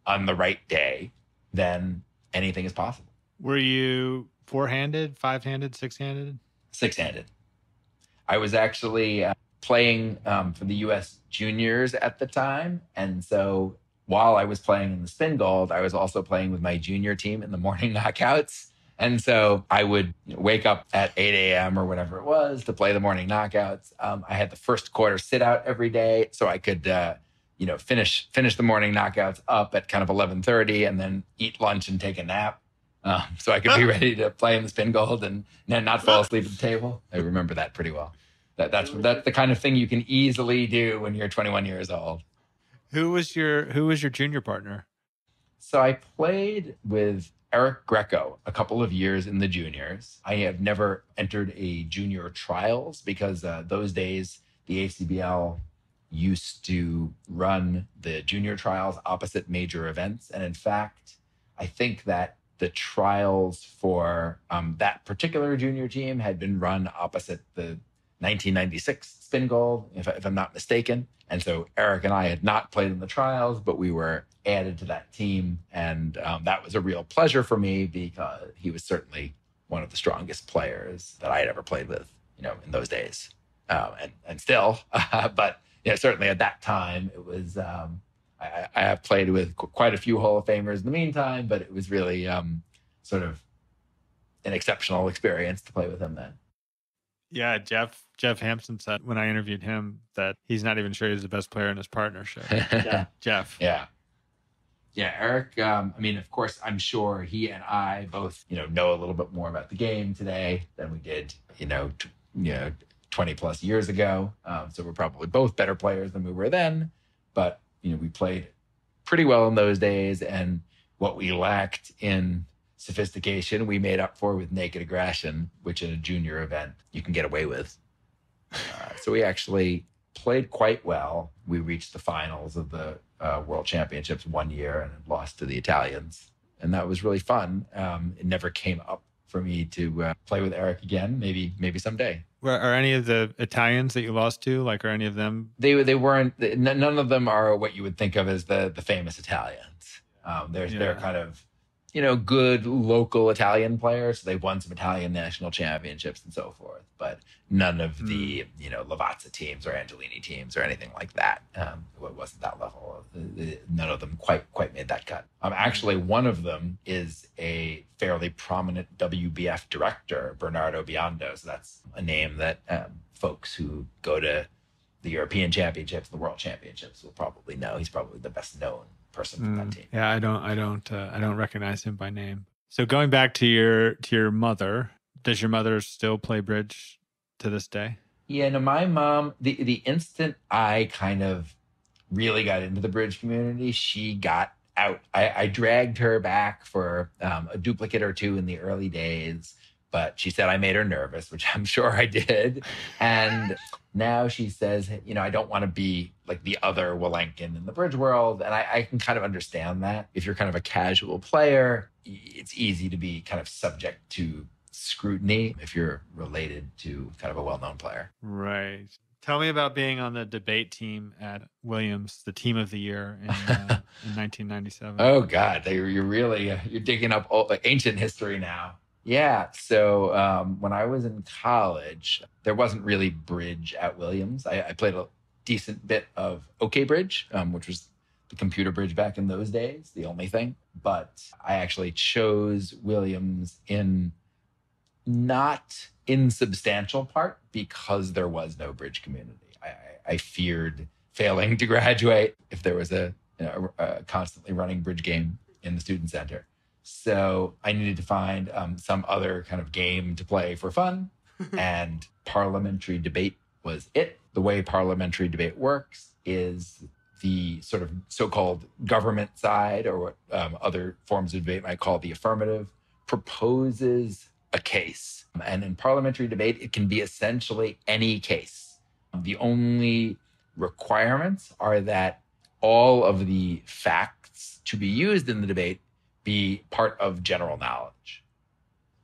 on the right day, then anything is possible. Were you four handed, five handed, six handed? Six handed. I was actually uh, playing um, for the U.S. juniors at the time. And so while I was playing in the Spingold, I was also playing with my junior team in the morning knockouts. And so I would wake up at 8 a.m. or whatever it was to play the morning knockouts. Um, I had the first quarter sit out every day, so I could, uh, you know, finish finish the morning knockouts up at kind of 11:30, and then eat lunch and take a nap, um, so I could be ready to play in the Spingold and, and not fall asleep at the table. I remember that pretty well. That that's that's the kind of thing you can easily do when you're 21 years old. Who was your Who was your junior partner? So I played with Eric Greco a couple of years in the juniors. I have never entered a junior trials because uh, those days the ACBL used to run the junior trials opposite major events, and in fact, I think that the trials for um, that particular junior team had been run opposite the 1996 Spingold, if, if I'm not mistaken. And so Eric and I had not played in the trials, but we were added to that team. And um, that was a real pleasure for me because he was certainly one of the strongest players that I had ever played with, you know, in those days. Um, and, and still, but know, certainly at that time, it was, um, I, I, have played with quite a few Hall of Famers in the meantime, but it was really um, sort of an exceptional experience to play with him then. Yeah, Geoff Geoff Hampson said when I interviewed him that he's not even sure he's the best player in his partnership. yeah, Geoff. Yeah. Yeah, Eric. Um, I mean, of course, I'm sure he and I both, you know, know a little bit more about the game today than we did, you know, t- you know, 20 plus years ago. Um, so we're probably both better players than we were then. But you know, we played pretty well in those days, and what we lacked in sophistication, we made up for with naked aggression, which in a junior event you can get away with. Uh, so we actually played quite well. We reached the finals of the uh, World Championships one year and lost to the Italians, and that was really fun. Um, it never came up for me to uh, play with Eric again. Maybe maybe someday. Are any of the Italians that you lost to like are any of them? They they weren't. None of them are what you would think of as the the famous Italians. Um, they're yeah. they're kind of you know, good local Italian players. So they've won some Italian national championships and so forth, but none of the, hmm. you know, Lavazza teams or Angelini teams or anything like that. Um, it wasn't that level. None of them quite, quite made that cut. Um, actually, one of them is a fairly prominent WBF director, Bernardo Biondo. So that's a name that um, folks who go to the European championships, the world championships will probably know. He's probably the best known person from that mm, team. Yeah, I don't, I don't, uh, I don't recognize him by name. So going back to your to your mother, does your mother still play bridge to this day? Yeah, no, my mom. The the instant I kind of really got into the bridge community, she got out. I, I dragged her back for um, a duplicate or two in the early days but she said I made her nervous, which I'm sure I did. And now she says, you know, I don't want to be like the other Willenken in the bridge world. And I, I, can kind of understand that. If you're kind of a casual player, it's easy to be kind of subject to scrutiny if you're related to kind of a well known player. Right. Tell me about being on the debate team at Williams, the team of the year in, uh, in 1997. Oh God, they, you're really uh, you're digging up old, ancient history now. Yeah. So um, when I was in college, there wasn't really bridge at Williams. I, I played a decent bit of OK Bridge, um, which was the computer bridge back in those days, the only thing. But I actually chose Williams in not insubstantial part because there was no bridge community. I, I feared failing to graduate if there was a, you know, a, a, constantly running bridge game in the student center. So I needed to find um, some other kind of game to play for fun, and parliamentary debate was it. The way parliamentary debate works is the sort of so-called government side, or what um, other forms of debate might call the affirmative, proposes a case. And in parliamentary debate, it can be essentially any case. The only requirements are that all of the facts to be used in the debate be part of general knowledge.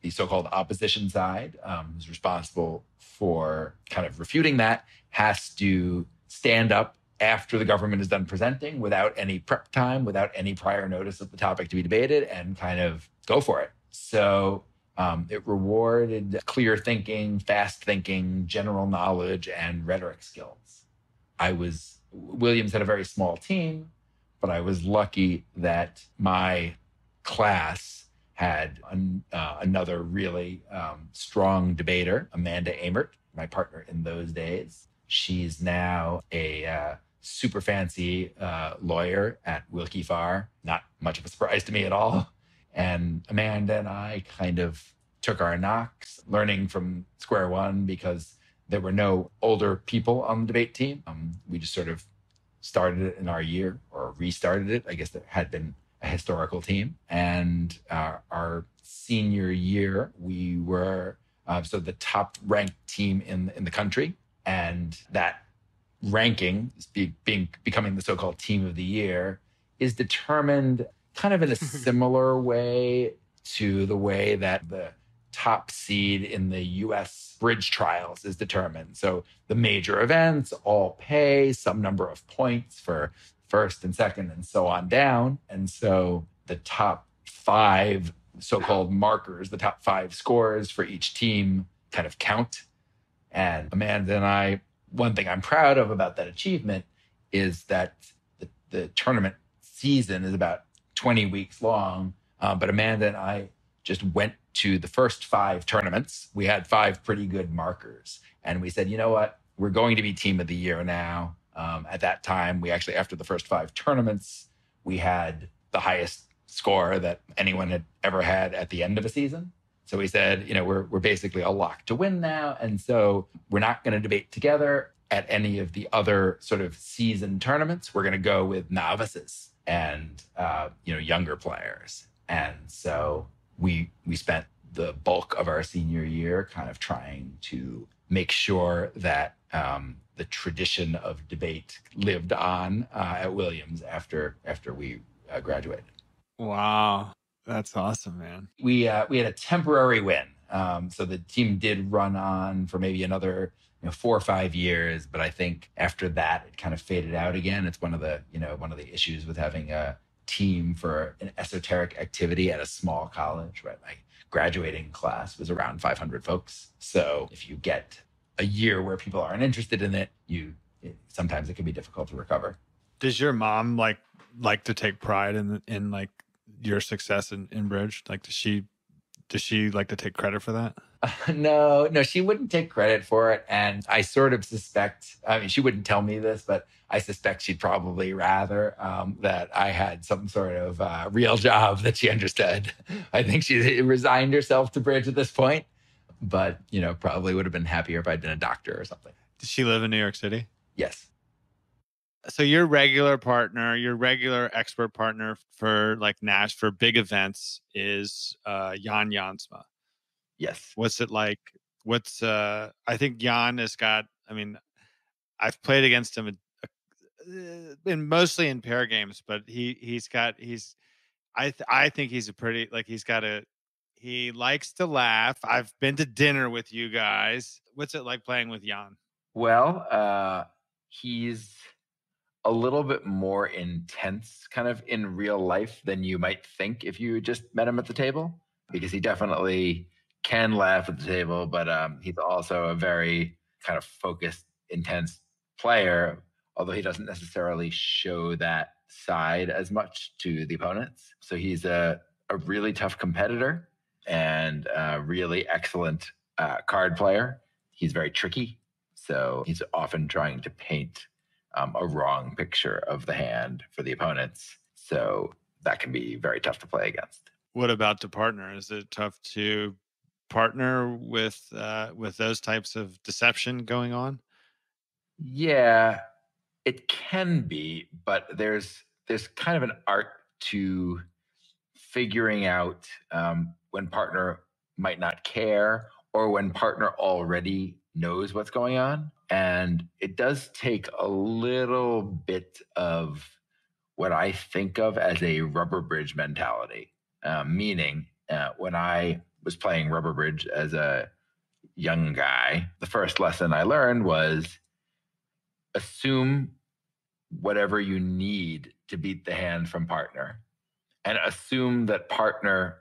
The so called opposition side, um, who's responsible for kind of refuting that, has to stand up after the government is done presenting without any prep time, without any prior notice of the topic to be debated, and kind of go for it. So um, it rewarded clear thinking, fast thinking, general knowledge, and rhetoric skills. I was, Williams had a very small team, but I was lucky that my class had an, uh, another really um, strong debater, Amanda Amert, my partner in those days. She's now a uh, super fancy uh, lawyer at Willkie Farr. Not much of a surprise to me at all. And Amanda and I kind of took our knocks, learning from square one because there were no older people on the debate team. Um, we just sort of started it in our year or restarted it. I guess there had been a historical team. And uh, our senior year, we were uh, so the top ranked team in in the country, and that ranking, be, being becoming the so-called team of the year, is determined kind of in a similar way to the way that the top seed in the US bridge trials is determined. So the major events all pay some number of points for first and second and so on down. And so the top five so called markers, the top five scores for each team kind of count. And Amanda and I one thing I'm proud of about that achievement is that the, the tournament season is about 20 weeks long. Uh, but Amanda and I just went to the first five tournaments. We had five pretty good markers. And we said, you know what? We're going to be team of the year now. Um, at that time, we actually, after the first five tournaments, we had the highest score that anyone had ever had at the end of a season. So we said, you know, we're, we're basically a lock to win now. And so we're not going to debate together at any of the other sort of season tournaments. We're going to go with novices and, uh, you know, younger players. And so we, we spent the bulk of our senior year kind of trying to make sure that um, the tradition of debate lived on uh, at Williams after after we uh, graduated. Wow. That's awesome, man. We uh, we had a temporary win. Um, so the team did run on for maybe another you know, four or five years, but I think after that it kind of faded out again. It's one of the you know one of the issues with having a team for an esoteric activity at a small college. Right, my graduating class was around 500 folks. So if you get a year where people aren't interested in it, you it, sometimes it can be difficult to recover. Does your mom like like to take pride in in like your success in, in bridge? Like, does she does she like to take credit for that? Uh, no, no, she wouldn't take credit for it. And I sort of suspect, I mean, she wouldn't tell me this, but I suspect she'd probably rather um, that I had some sort of uh, real job that she understood. I think she resigned herself to bridge at this point, but, you know, probably would have been happier if I'd been a doctor or something. Does she live in New York City? Yes so your regular partner, your regular expert partner for like Nash for big events is uh Jan Jansma. Yes. What's it like? What's uh I think Jan has got I mean I've played against him uh, in mostly in pair games, but he he's got he's I th- I think he's a pretty like he's got a he likes to laugh. I've been to dinner with you guys. What's it like playing with Jan? Well, uh he's a little bit more intense kind of in real life than you might think if you just met him at the table because he definitely can laugh at the table but um, he's also a very kind of focused intense player although he doesn't necessarily show that side as much to the opponents. So he's a, a really tough competitor and a really excellent uh, card player. He's very tricky. So he's often trying to paint um, a wrong picture of the hand for the opponents. So that can be very tough to play against. What about to partner? Is it tough to partner with uh, with those types of deception going on? Yeah, it can be, but there's there's kind of an art to figuring out um, when partner might not care or when partner already knows what's going on. And it does take a little bit of what I think of as a rubber bridge mentality, uh, meaning uh, when I was playing rubber bridge as a young guy, the first lesson I learned was assume whatever you need to beat the hand from partner and assume that partner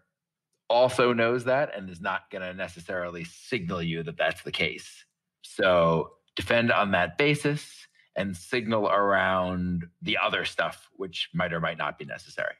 also knows that and is not going to necessarily signal you that that's the case. So defend on that basis and signal around the other stuff, which might or might not be necessary.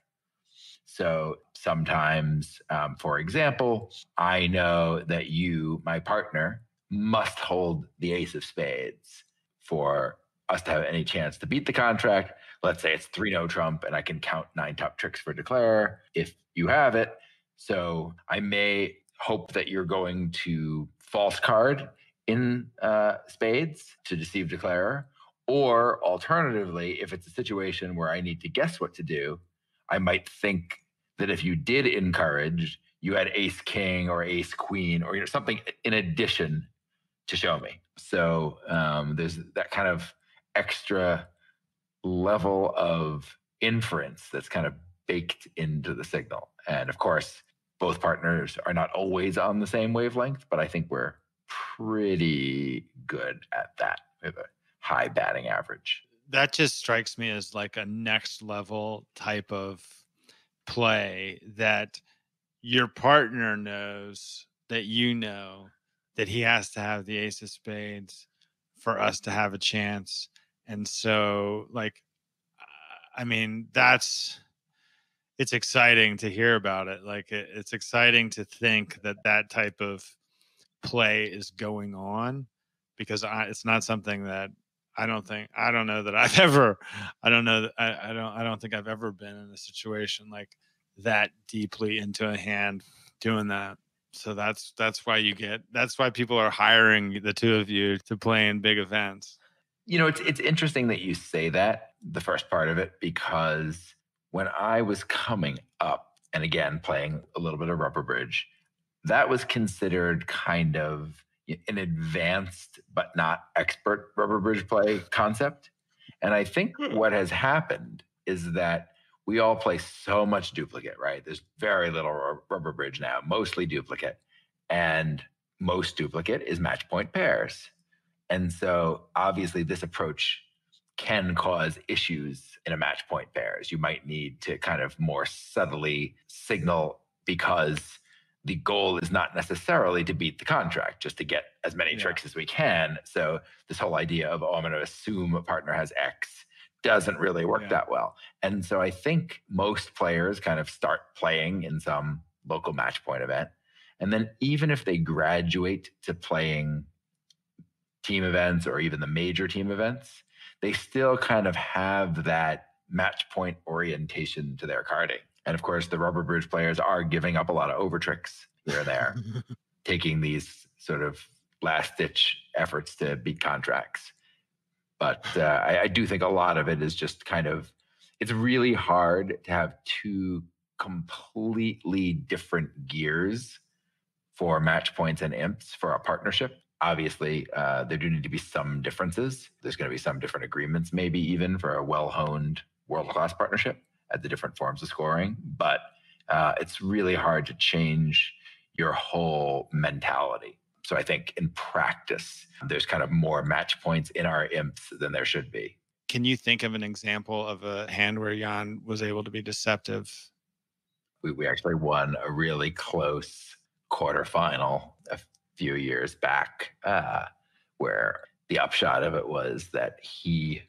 So sometimes, um, for example, I know that you, my partner, must hold the ace of spades for us to have any chance to beat the contract. Let's say it's 3 no trump and I can count nine top tricks for declare if you have it. So I may hope that you're going to false card in uh, spades to deceive declarer. Or alternatively, if it's a situation where I need to guess what to do, I might think that if you did encourage, you had ace king or ace queen or you know something in addition to show me. So um, there's that kind of extra level of inference that's kind of baked into the signal. And of course, both partners are not always on the same wavelength, but I think we're pretty good at that. We have a high batting average. That just strikes me as like a next level type of play that your partner knows that you know that he has to have the ace of spades for us to have a chance and so like i mean that's it's exciting to hear about it like it, it's exciting to think that that type of play is going on because I, it's not something that I don't think I don't know that I've ever I don't know I, I don't I don't think I've ever been in a situation like that deeply into a hand doing that. So that's that's why you get that's why people are hiring the two of you to play in big events you know, it's it's interesting that you say that the first part of it because when I was coming up and again playing a little bit of rubber bridge, that was considered kind of an advanced but not expert rubber bridge play concept. And I think hmm. what has happened is that we all play so much duplicate, right? There's very little rubber bridge now, mostly duplicate. And most duplicate is match point pairs. And so obviously this approach can cause issues in a match point pairs. You might need to kind of more subtly signal because the goal is not necessarily to beat the contract, just to get as many yeah. tricks as we can. So this whole idea of, oh, I'm going to assume a partner has X doesn't really work yeah. that well. And so I think most players kind of start playing in some local match point event. And then even if they graduate to playing team events or even the major team events, they still kind of have that match point orientation to their carding. And of course, the rubber bridge players are giving up a lot of over tricks here and there, taking these sort of last ditch efforts to beat contracts. But uh, I, I do think a lot of it is just kind of, it's really hard to have two completely different gears for match points and imps for a partnership obviously uh, there do need to be some differences. There's going to be some different agreements maybe even for a well-honed world-class partnership at the different forms of scoring but uh, it's really hard to change your whole mentality. So i think in practice there's kind of more match points in our imps than there should be. Can you think of an example of a hand where jan was able to be deceptive? We, we actually won a really close quarterfinal a few years back, uh, where the upshot of it was that he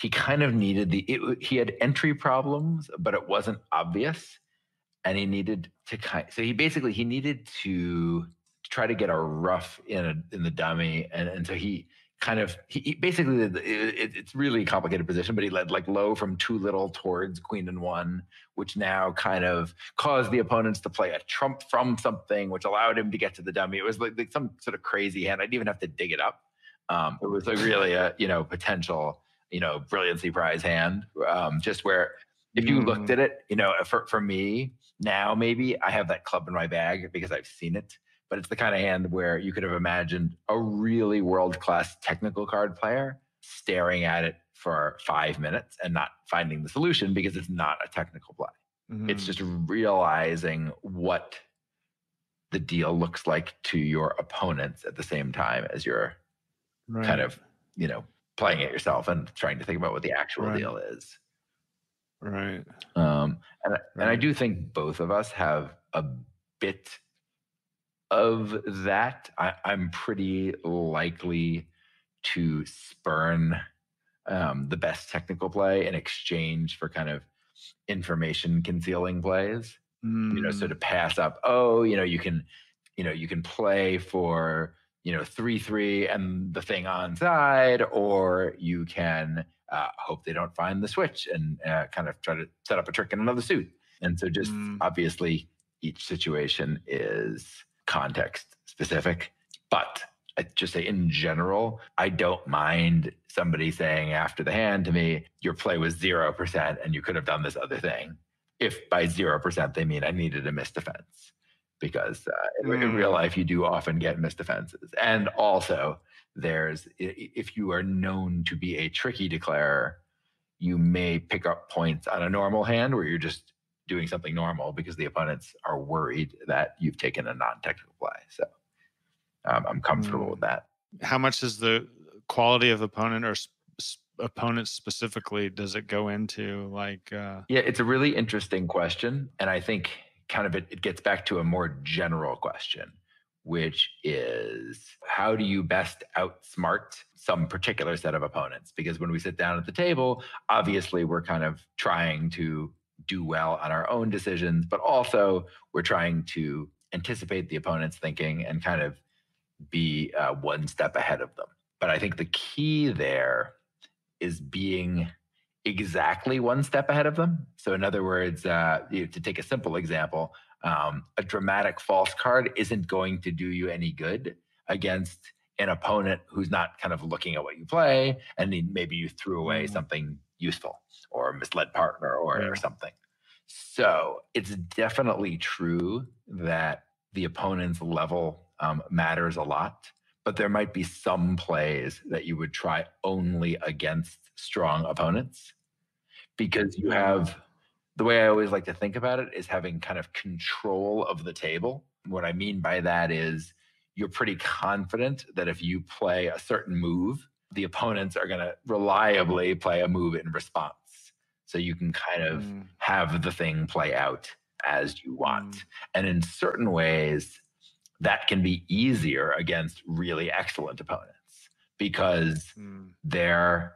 he kind of needed the it, he had entry problems, but it wasn't obvious, and he needed to kind. So he basically he needed to try to get a ruff in a, in the dummy, and and so he kind of he, he basically it, it's really complicated position, but he led like low from too little towards queen and one, which now kind of caused the opponents to play a trump from something, which allowed him to get to the dummy. It was like, like some sort of crazy hand. I didn't even have to dig it up. Um, it was like really a you know potential you know brilliancy prize hand, um, just where if you mm. looked at it, you know, for for me now maybe I have that club in my bag because I've seen it but it's the kind of hand where you could have imagined a really world class technical card player staring at it for five minutes and not finding the solution because it's not a technical play. Mm-hmm. It's just realizing what the deal looks like to your opponents at the same time as you're right. kind of, you know, playing it yourself and trying to think about what the actual right. deal is. Right. Um, and, right. and I do think both of us have a bit of that, I, am pretty likely to spurn um, the best technical play in exchange for kind of information concealing plays. Mm. You know, so to mm. pass up, oh, you know, you can, you know, you can play for you know three three and the thing on side, or you can uh, hope they don't find the switch and uh, kind of try to set up a trick in another suit. And so, just mm. obviously, each situation is context specific. But I just say in general, I don't mind somebody saying after the hand to me, your play was 0% and you could have done this other thing. If by 0% they mean I needed a missed defense. Because uh, in, mm. in real life, you do often get missed defenses. And also, there's if you are known to be a tricky declarer, you may pick up points on a normal hand where you're just doing something normal because the opponents are worried that you've taken a non-technical play. So um, I'm comfortable mm. with that. How much is the quality of opponent or sp- opponents specifically does it go into? Like, uh... yeah, it's a really interesting question, and I think kind of it, it gets back to a more general question which is how do you best outsmart some particular set of opponents? Because when we sit down at the table, obviously we're kind of trying to do well on our own decisions, but also we're trying to anticipate the opponent's thinking and kind of be uh, one step ahead of them. But I think the key there is being exactly one step ahead of them. So, in other words, uh, you, to take a simple example, um, a dramatic false card isn't going to do you any good against an opponent who's not kind of looking at what you play, and maybe you threw away mm. something useful or misled partner or, yeah. or something. So it's definitely true that the opponent's level um, matters a lot, but there might be some plays that you would try only against strong opponents because you have the way I always like to think about it is having kind of control of the table. What I mean by that is you're pretty confident that if you play a certain move, the opponents are going to reliably play a move in response. So you can kind of mm. have the thing play out as you want. Mm. And in certain ways, that can be easier against really excellent opponents because mm. they're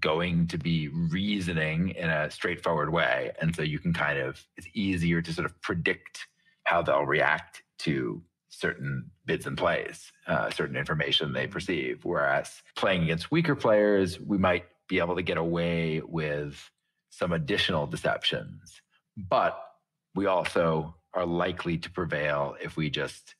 going to be reasoning in a straightforward way. And so you can kind of, it's easier to sort of predict how they'll react to certain bids and plays, uh, certain information they perceive. Whereas playing against weaker players, we might be able to get away with some additional deceptions. But we also are likely to prevail if we just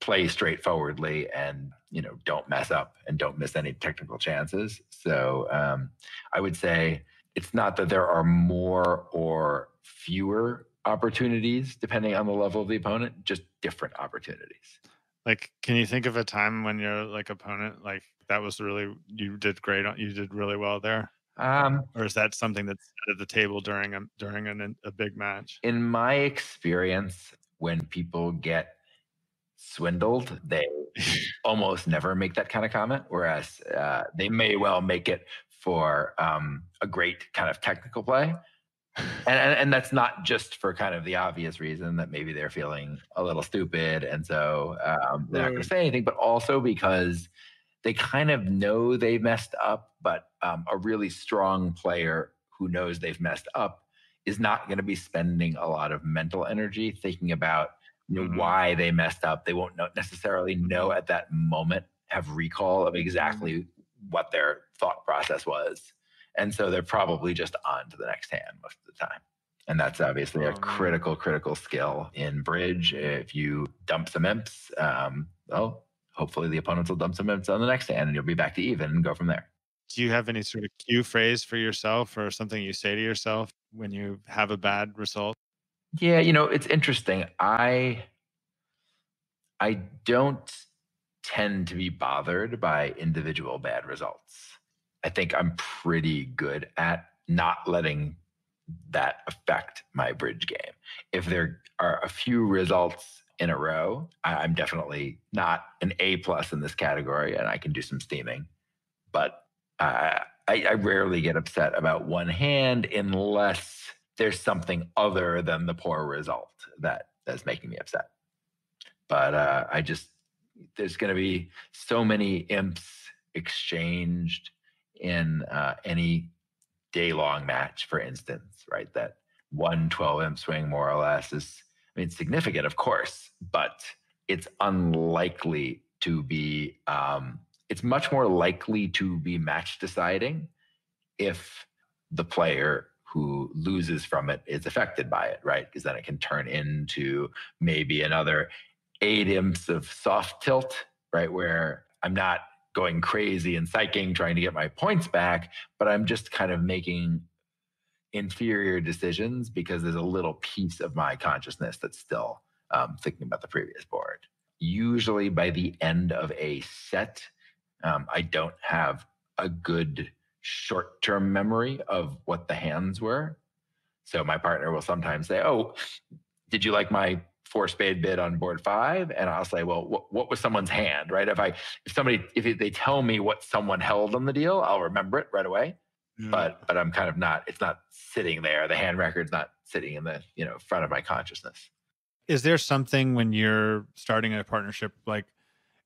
play straightforwardly and you know don't mess up and don't miss any technical chances. So um, I would say it's not that there are more or fewer opportunities depending on the level of the opponent, just different opportunities. Like, can you think of a time when your like opponent like that was really you did great on you did really well there? Um, or is that something that's at the table during a during an, a big match? In my experience, when people get swindled, they almost never make that kind of comment. Whereas uh, they may well make it for um, a great kind of technical play, and, and, and that's not just for kind of the obvious reason that maybe they're feeling a little stupid and so um, they're not going to say anything, but also because they kind of know they messed up, but um, a really strong player who knows they've messed up is not going to be spending a lot of mental energy thinking about you know, mm-hmm. why they messed up. They won't know, necessarily know mm-hmm. at that moment, have recall of exactly mm-hmm. what their thought process was. And so they're probably just on to the next hand most of the time. And that's obviously a critical, critical skill in bridge. If you dump some imps, um, well, hopefully the opponents will dump some imps on the next hand and you'll be back to even and go from there. Do you have any sort of cue phrase for yourself or something you say to yourself when you have a bad result? Yeah, you know, it's interesting. I I don't tend to be bothered by individual bad results. I think I'm pretty good at not letting that affect my bridge game. If there are a few results in a row, I'm definitely not an A plus in this category, and I can do some steaming. But uh, I, I rarely get upset about one hand unless there's something other than the poor result that that's making me upset. But uh, I just there's going to be so many imps exchanged in uh, any day long match, for instance, right? That one 12 imp swing more or less is, I mean, significant, of course, but it's unlikely to be, um, it's much more likely to be match deciding if the player who loses from it is affected by it, right? Because then it can turn into maybe another eight imps of soft tilt, right? Where I'm not going crazy and psyching trying to get my points back, but I'm just kind of making inferior decisions because there's a little piece of my consciousness that's still um, thinking about the previous board. Usually by the end of a set, um, I don't have a good short term memory of what the hands were. So my partner will sometimes say, Oh, did you like my four spade bid on board five? And I'll say, Well, what, what was someone's hand, right? If I, if somebody, if they tell me what someone held on the deal, I'll remember it right away. Yeah. But, but I'm kind of not, it's not sitting there. The hand record's not sitting in the, you know, front of my consciousness. Is there something when you're starting a partnership, like,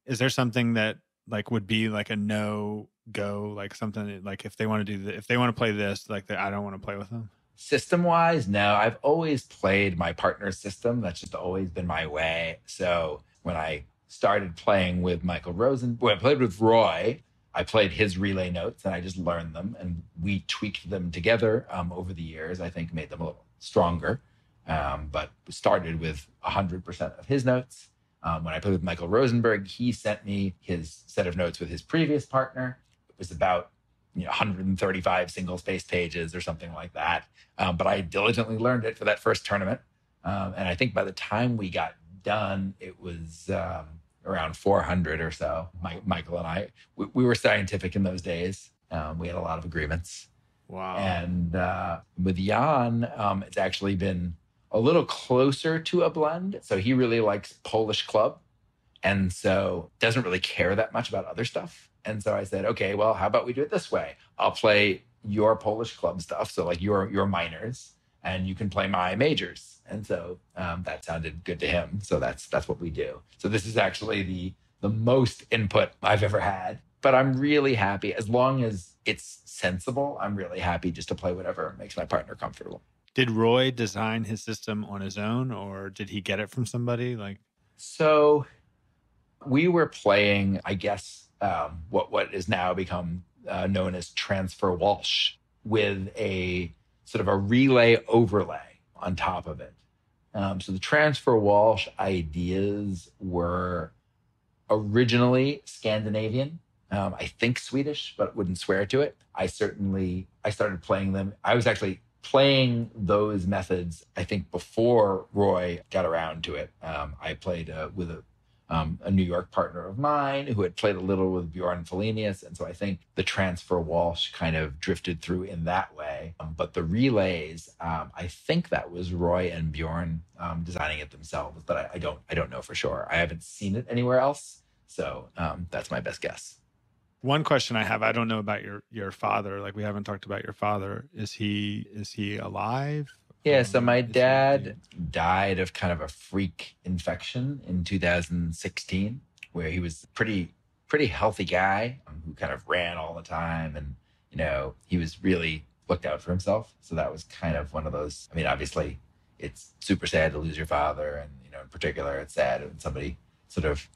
is there something that like would be like a no go like something like if they want to do the, if they want to play this like the, i don't want to play with them system wise no i've always played my partner's system. That's just always been my way. So when i started playing with michael rosen when i played with roy i played his relay notes and i just learned them and we tweaked them together um, over the years i think made them a little stronger. Um, but started with 100% of his notes. Um, when I played with Michael Rosenberg, he sent me his set of notes with his previous partner. It was about you know, 135 single space pages or something like that. Um, but I diligently learned it for that first tournament. Um, and I think by the time we got done, it was um, around 400 or so. My, Michael and I, we, we, were scientific in those days. Um, we had a lot of agreements. Wow. And uh, with Jan, um, it's actually been a little closer to a blend. So he really likes Polish club. And so doesn't really care that much about other stuff. And so I said, okay, well, how about we do it this way? I'll play your Polish club stuff. So like your your minors and you can play my majors. And so um, that sounded good to him. So that's that's what we do. So this is actually the the most input I've ever had. But I'm really happy as long as it's sensible. I'm really happy just to play whatever makes my partner comfortable. Did Roy design his system on his own or did he get it from somebody? Like so we were playing, I guess, um, what what is now become uh, known as transfer Walsh with a sort of a relay overlay on top of it. Um, so the transfer Walsh ideas were originally Scandinavian. Um, I think Swedish, but wouldn't swear to it. I certainly I started playing them. I was actually playing those methods, I think before Roy got around to it, um, I played uh, with a, um, a New York partner of mine who had played a little with Bjorn Fallenius. And so I think the transfer Walsh kind of drifted through in that way. Um, but the relays, um, I think that was Roy and Bjorn um, designing it themselves, but I, I, don't I don't know for sure. I haven't seen it anywhere else. So um, that's my best guess. One question I have, I don't know about your your father. Like we haven't talked about your father. Is he is he alive? Yeah, so my dad died of kind of a freak infection in 2016 where he was pretty pretty healthy guy who kind of ran all the time. And, you know, he was really looked out for himself. So that was kind of one of those. I mean, obviously, it's super sad to lose your father. And, you know, in particular, it's sad when somebody sort of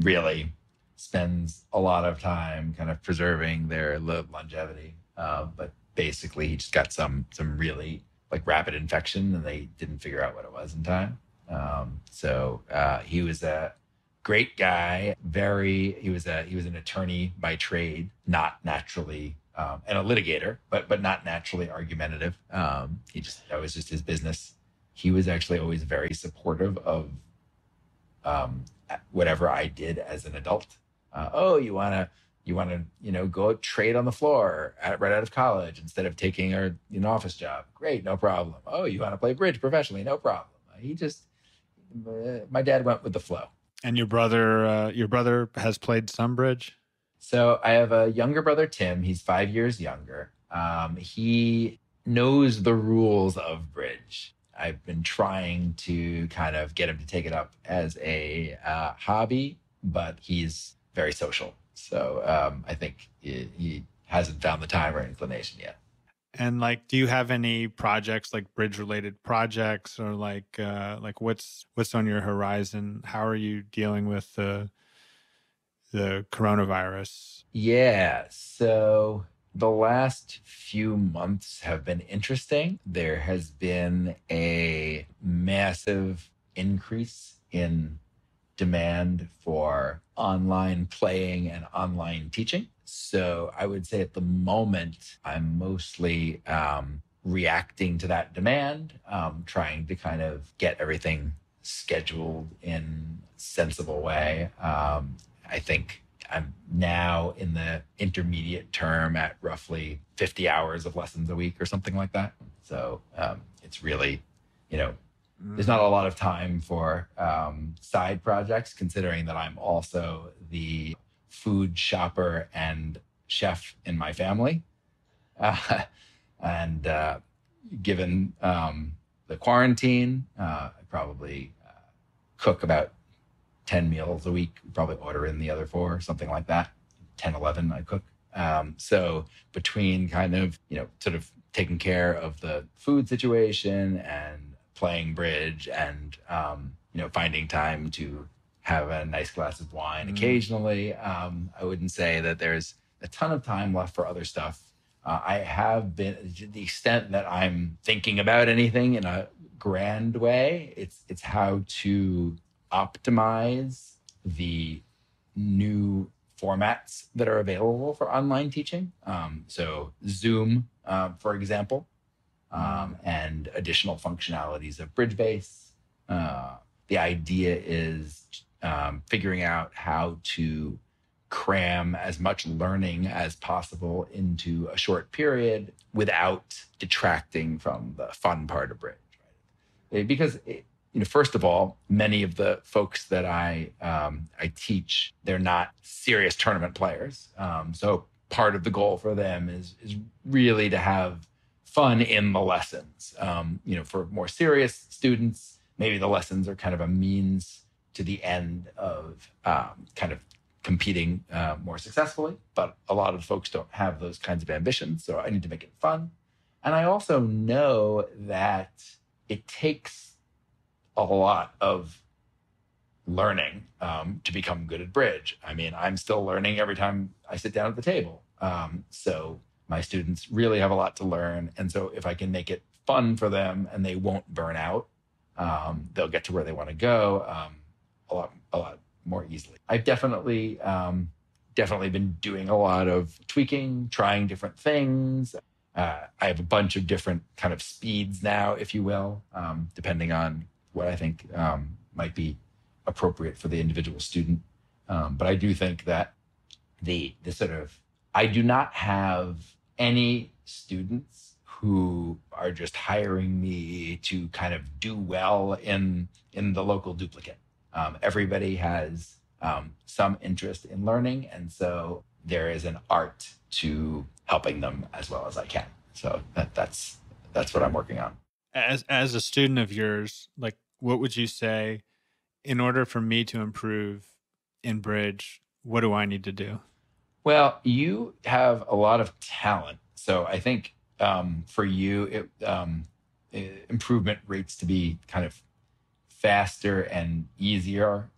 really spends a lot of time kind of preserving their longevity. Uh, but basically, he just got some some really like rapid infection, and they didn't figure out what it was in time. Um, so uh, he was a great guy. Very, he was a he was an attorney by trade, not naturally, um, and a litigator, but but not naturally argumentative. Um, he just that was just his business. He was actually always very supportive of um, whatever I did as an adult. Uh, oh, you want to you want to you know go trade on the floor at, right out of college instead of taking a, an office job. Great no problem. Oh you want to play bridge professionally? No problem. He just uh, my dad went with the flow. And your brother uh, your brother has played some bridge? So i have a younger brother tim. He's five years younger. Um, he knows the rules of bridge. I've been trying to kind of get him to take it up as a uh, hobby but he's very social so um, I think he, he hasn't found the time or inclination yet. And like, do you have any projects like bridge related projects or like, uh, like what's, what's on your horizon? How are you dealing with the, the coronavirus? Yeah. So the last few months have been interesting. There has been a massive increase in demand for online playing and online teaching. So I would say at the moment, I'm mostly um, reacting to that demand, um, trying to kind of get everything scheduled in sensible way. Um, I think I'm now in the intermediate term at roughly 50 hours of lessons a week or something like that. So um, it's really, you know, there's not a lot of time for um, side projects, considering that I'm also the food shopper and chef in my family. Uh, and uh, given um, the quarantine, uh, I probably uh, cook about 10 meals a week, probably order in the other four, something like that. 10, 11, I cook. Um, so between kind of, you know, sort of taking care of the food situation and playing bridge and um, you know finding time to have a nice glass of wine mm. occasionally. Um, I wouldn't say that there's a ton of time left for other stuff. Uh, I have been to the extent that I'm thinking about anything in a grand way. It's it's how to optimize the new formats that are available for online teaching. Um, so Zoom, uh, for example, um, and additional functionalities of Bridgebase. Uh, the idea is um, figuring out how to cram as much learning as possible into a short period without detracting from the fun part of Bridge. Right? Because it, you know, first of all, many of the folks that I um, I teach, they're not serious tournament players. Um, so part of the goal for them is is really to have fun in the lessons. Um, you know, for more serious students, maybe the lessons are kind of a means to the end of um, kind of competing uh, more successfully. But a lot of folks don't have those kinds of ambitions. So I need to make it fun. And I also know that it takes a lot of learning um, to become good at bridge. I mean, I'm still learning every time I sit down at the table. Um, so my students really have a lot to learn. And so if I can make it fun for them and they won't burn out, um, they'll get to where they want to go um, a lot, a lot more easily. I've definitely, um, definitely been doing a lot of tweaking, trying different things. Uh, I have a bunch of different kind of speeds now, if you will, um, depending on what I think um, might be appropriate for the individual student. Um, but I do think that the the sort of I do not have any students who are just hiring me to kind of do well in in the local duplicate. Um, everybody has um, some interest in learning, and so there is an art to helping them as well as I can. So that, that's that's what I'm working on. As as a student of yours, like what would you say in order for me to improve in bridge? what do I need to do? Well, you have a lot of talent. So I think um, for you, it, um, improvement rates to be kind of faster and easier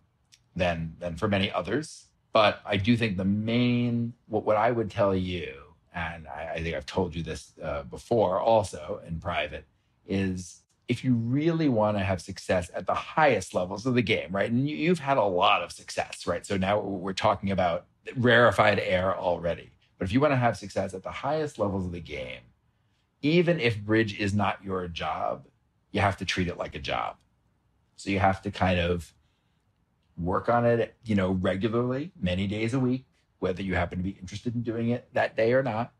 than than for many others. But I do think the main what, what I would tell you, and I, I think I've told you this uh, before also in private, is if you really want to have success at the highest levels of the game, right? And you, you've had a lot of success, right? So now we're talking about rarefied air already. But if you want to have success at the highest levels of the game, even if bridge is not your job, you have to treat it like a job. So you have to kind of work on it, you know, regularly, many days a week, whether you happen to be interested in doing it that day or not.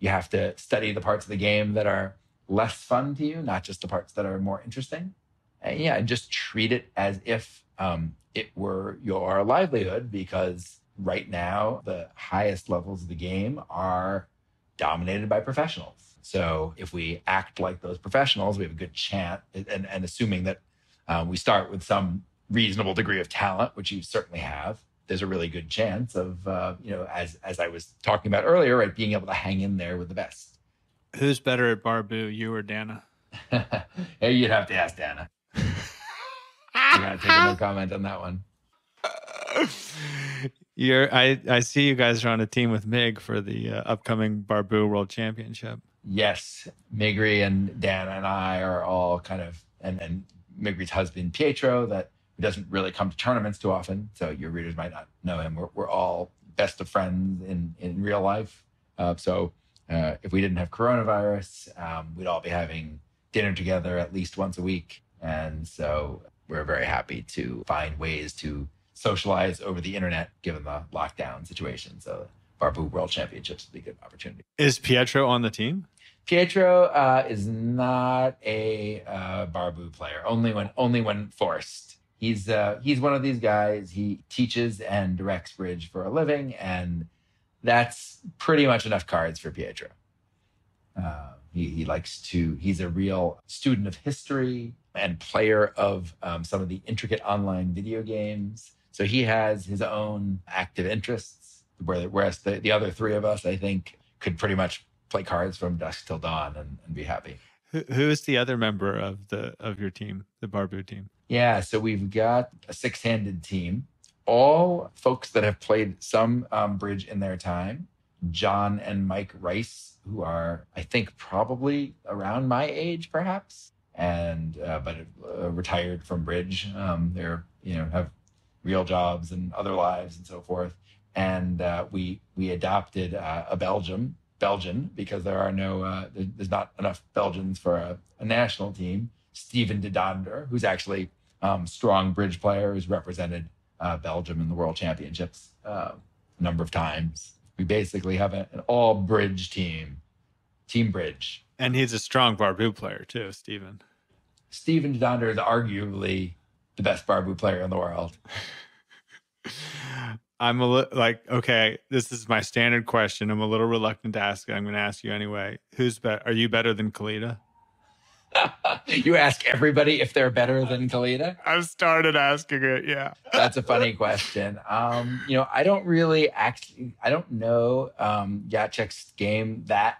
You have to study the parts of the game that are less fun to you, not just the parts that are more interesting. And yeah, just treat it as if um, it were your livelihood because right now the highest levels of the game are dominated by professionals so if we act like those professionals, we have a good chance, and, and assuming that um, we start with some reasonable degree of talent, which you certainly have, there's a really good chance of, uh, you know, as as I was talking about earlier, right, being able to hang in there with the best. Who's better at Barbu, you or Dana? hey, you'd have to ask Dana. you gotta take no comment on that one. You're, I, I see you guys are on a team with Mig for the uh, upcoming Barbu World Championship yes, Migry and Dan and I are all kind of, and, and Migry's husband, Pietro, that doesn't really come to tournaments too often. So your readers might not know him. We're, we're all best of friends in, in real life. Uh, so uh, if we didn't have coronavirus, um, we'd all be having dinner together at least once a week. And so we're very happy to find ways to socialize over the internet given the lockdown situation. So Barbu World Championships would be a good opportunity. Is Pietro on the team? Pietro uh, is not a uh, Barbu player. Only when only when forced. He's uh, he's one of these guys. He teaches and directs bridge for a living, and that's pretty much enough cards for Pietro. Uh, he, he likes to. He's a real student of history and player of um, some of the intricate online video games. So he has his own active interests. Whereas the, the other three of us, I think, could pretty much play cards from dusk till dawn and, and be happy. Who, who is the other member of the of your team, the Barbu team? Yeah, so we've got a six-handed team, all folks that have played some um, bridge in their time. John and Mike Rice, who are I think probably around my age, perhaps, and uh, but uh, retired from bridge. Um, they're you know have real jobs and other lives and so forth. And uh, we we adopted uh, a Belgium Belgian because there are no, uh, there's not enough Belgians for a, a national team. Stephen de Donder, who's actually um, strong bridge player, who's represented uh, Belgium in the World Championships uh, a number of times. We basically have a, an all bridge team, team bridge. And he's a strong Barbu player too, Stephen. Stephen de Donder is arguably the best Barbu player in the world. I'm a li- like, okay, this is my standard question. I'm a little reluctant to ask it. I'm going to ask you anyway. Who's better? Are you better than Kalita? you ask everybody if they're better than Kalita? I've started asking it. Yeah. That's a funny question. Um, you know, I don't really actually, I don't know um, Jacek's game that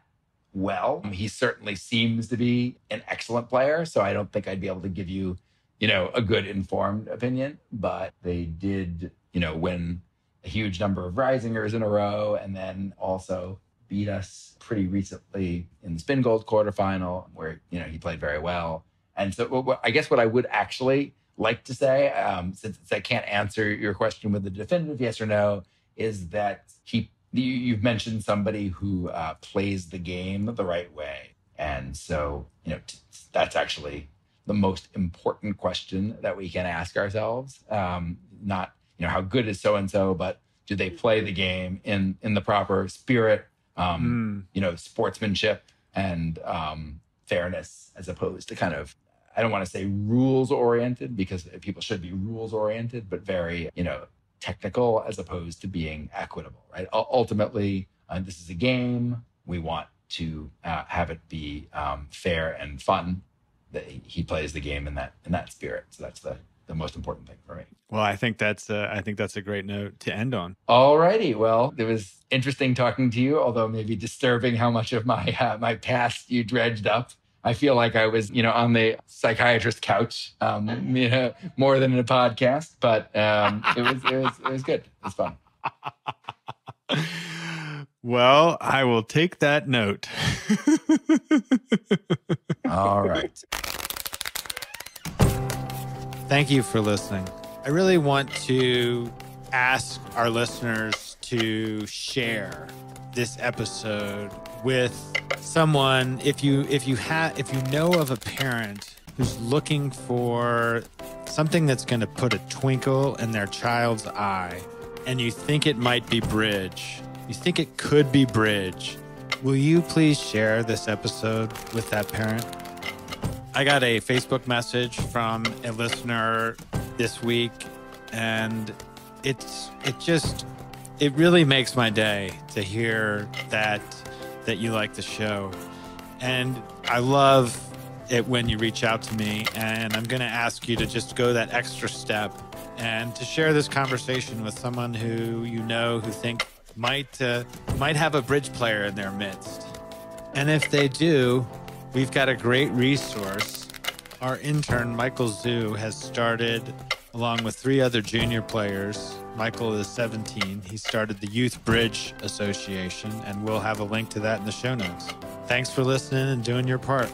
well. He certainly seems to be an excellent player. So I don't think I'd be able to give you, you know, a good informed opinion. But they did, you know, win a huge number of Reisingers in a row, and then also beat us pretty recently in the Spingold quarterfinal, where you know he played very well. And so, I guess what I would actually like to say, um, since I can't answer your question with a definitive yes or no, is that he you've mentioned somebody who uh, plays the game the right way, and so you know t- that's actually the most important question that we can ask ourselves. Um, not you know, how good is so and so, but do they play the game in in the proper spirit, um, mm. you know, sportsmanship and um, fairness, as opposed to kind of I don't want to say rules oriented because people should be rules oriented, but very you know technical as opposed to being equitable, right? U- ultimately, uh, this is a game. We want to uh, have it be um, fair and fun. That he plays the game in that in that spirit. So that's the the most important thing for me. Well, I think that's uh, I think that's a great note to end on. All righty. Well, it was interesting talking to you, although maybe disturbing how much of my uh, my past you dredged up. I feel like I was, you know, on the psychiatrist couch, um, you know, more than in a podcast. But um, it was it was it was good. It was fun. Well, I will take that note. All right. Thank you for listening. I really want to ask our listeners to share this episode with someone if you if you have if you know of a parent who's looking for something that's going to put a twinkle in their child's eye and you think it might be bridge you think it could be bridge will you please share this episode with that parent i got a facebook message from a listener this week and it's it just it really makes my day to hear that that you like the show. And i love it when you reach out to me and i'm going to ask you to just go that extra step and to share this conversation with someone who you know who think might uh, might have a bridge player in their midst. And if they do we've got a great resource our intern michael zoo has started along with three other junior players. Michael is 17. He started the Youth Bridge Association, and we'll have a link to that in the show notes. Thanks for listening and doing your part.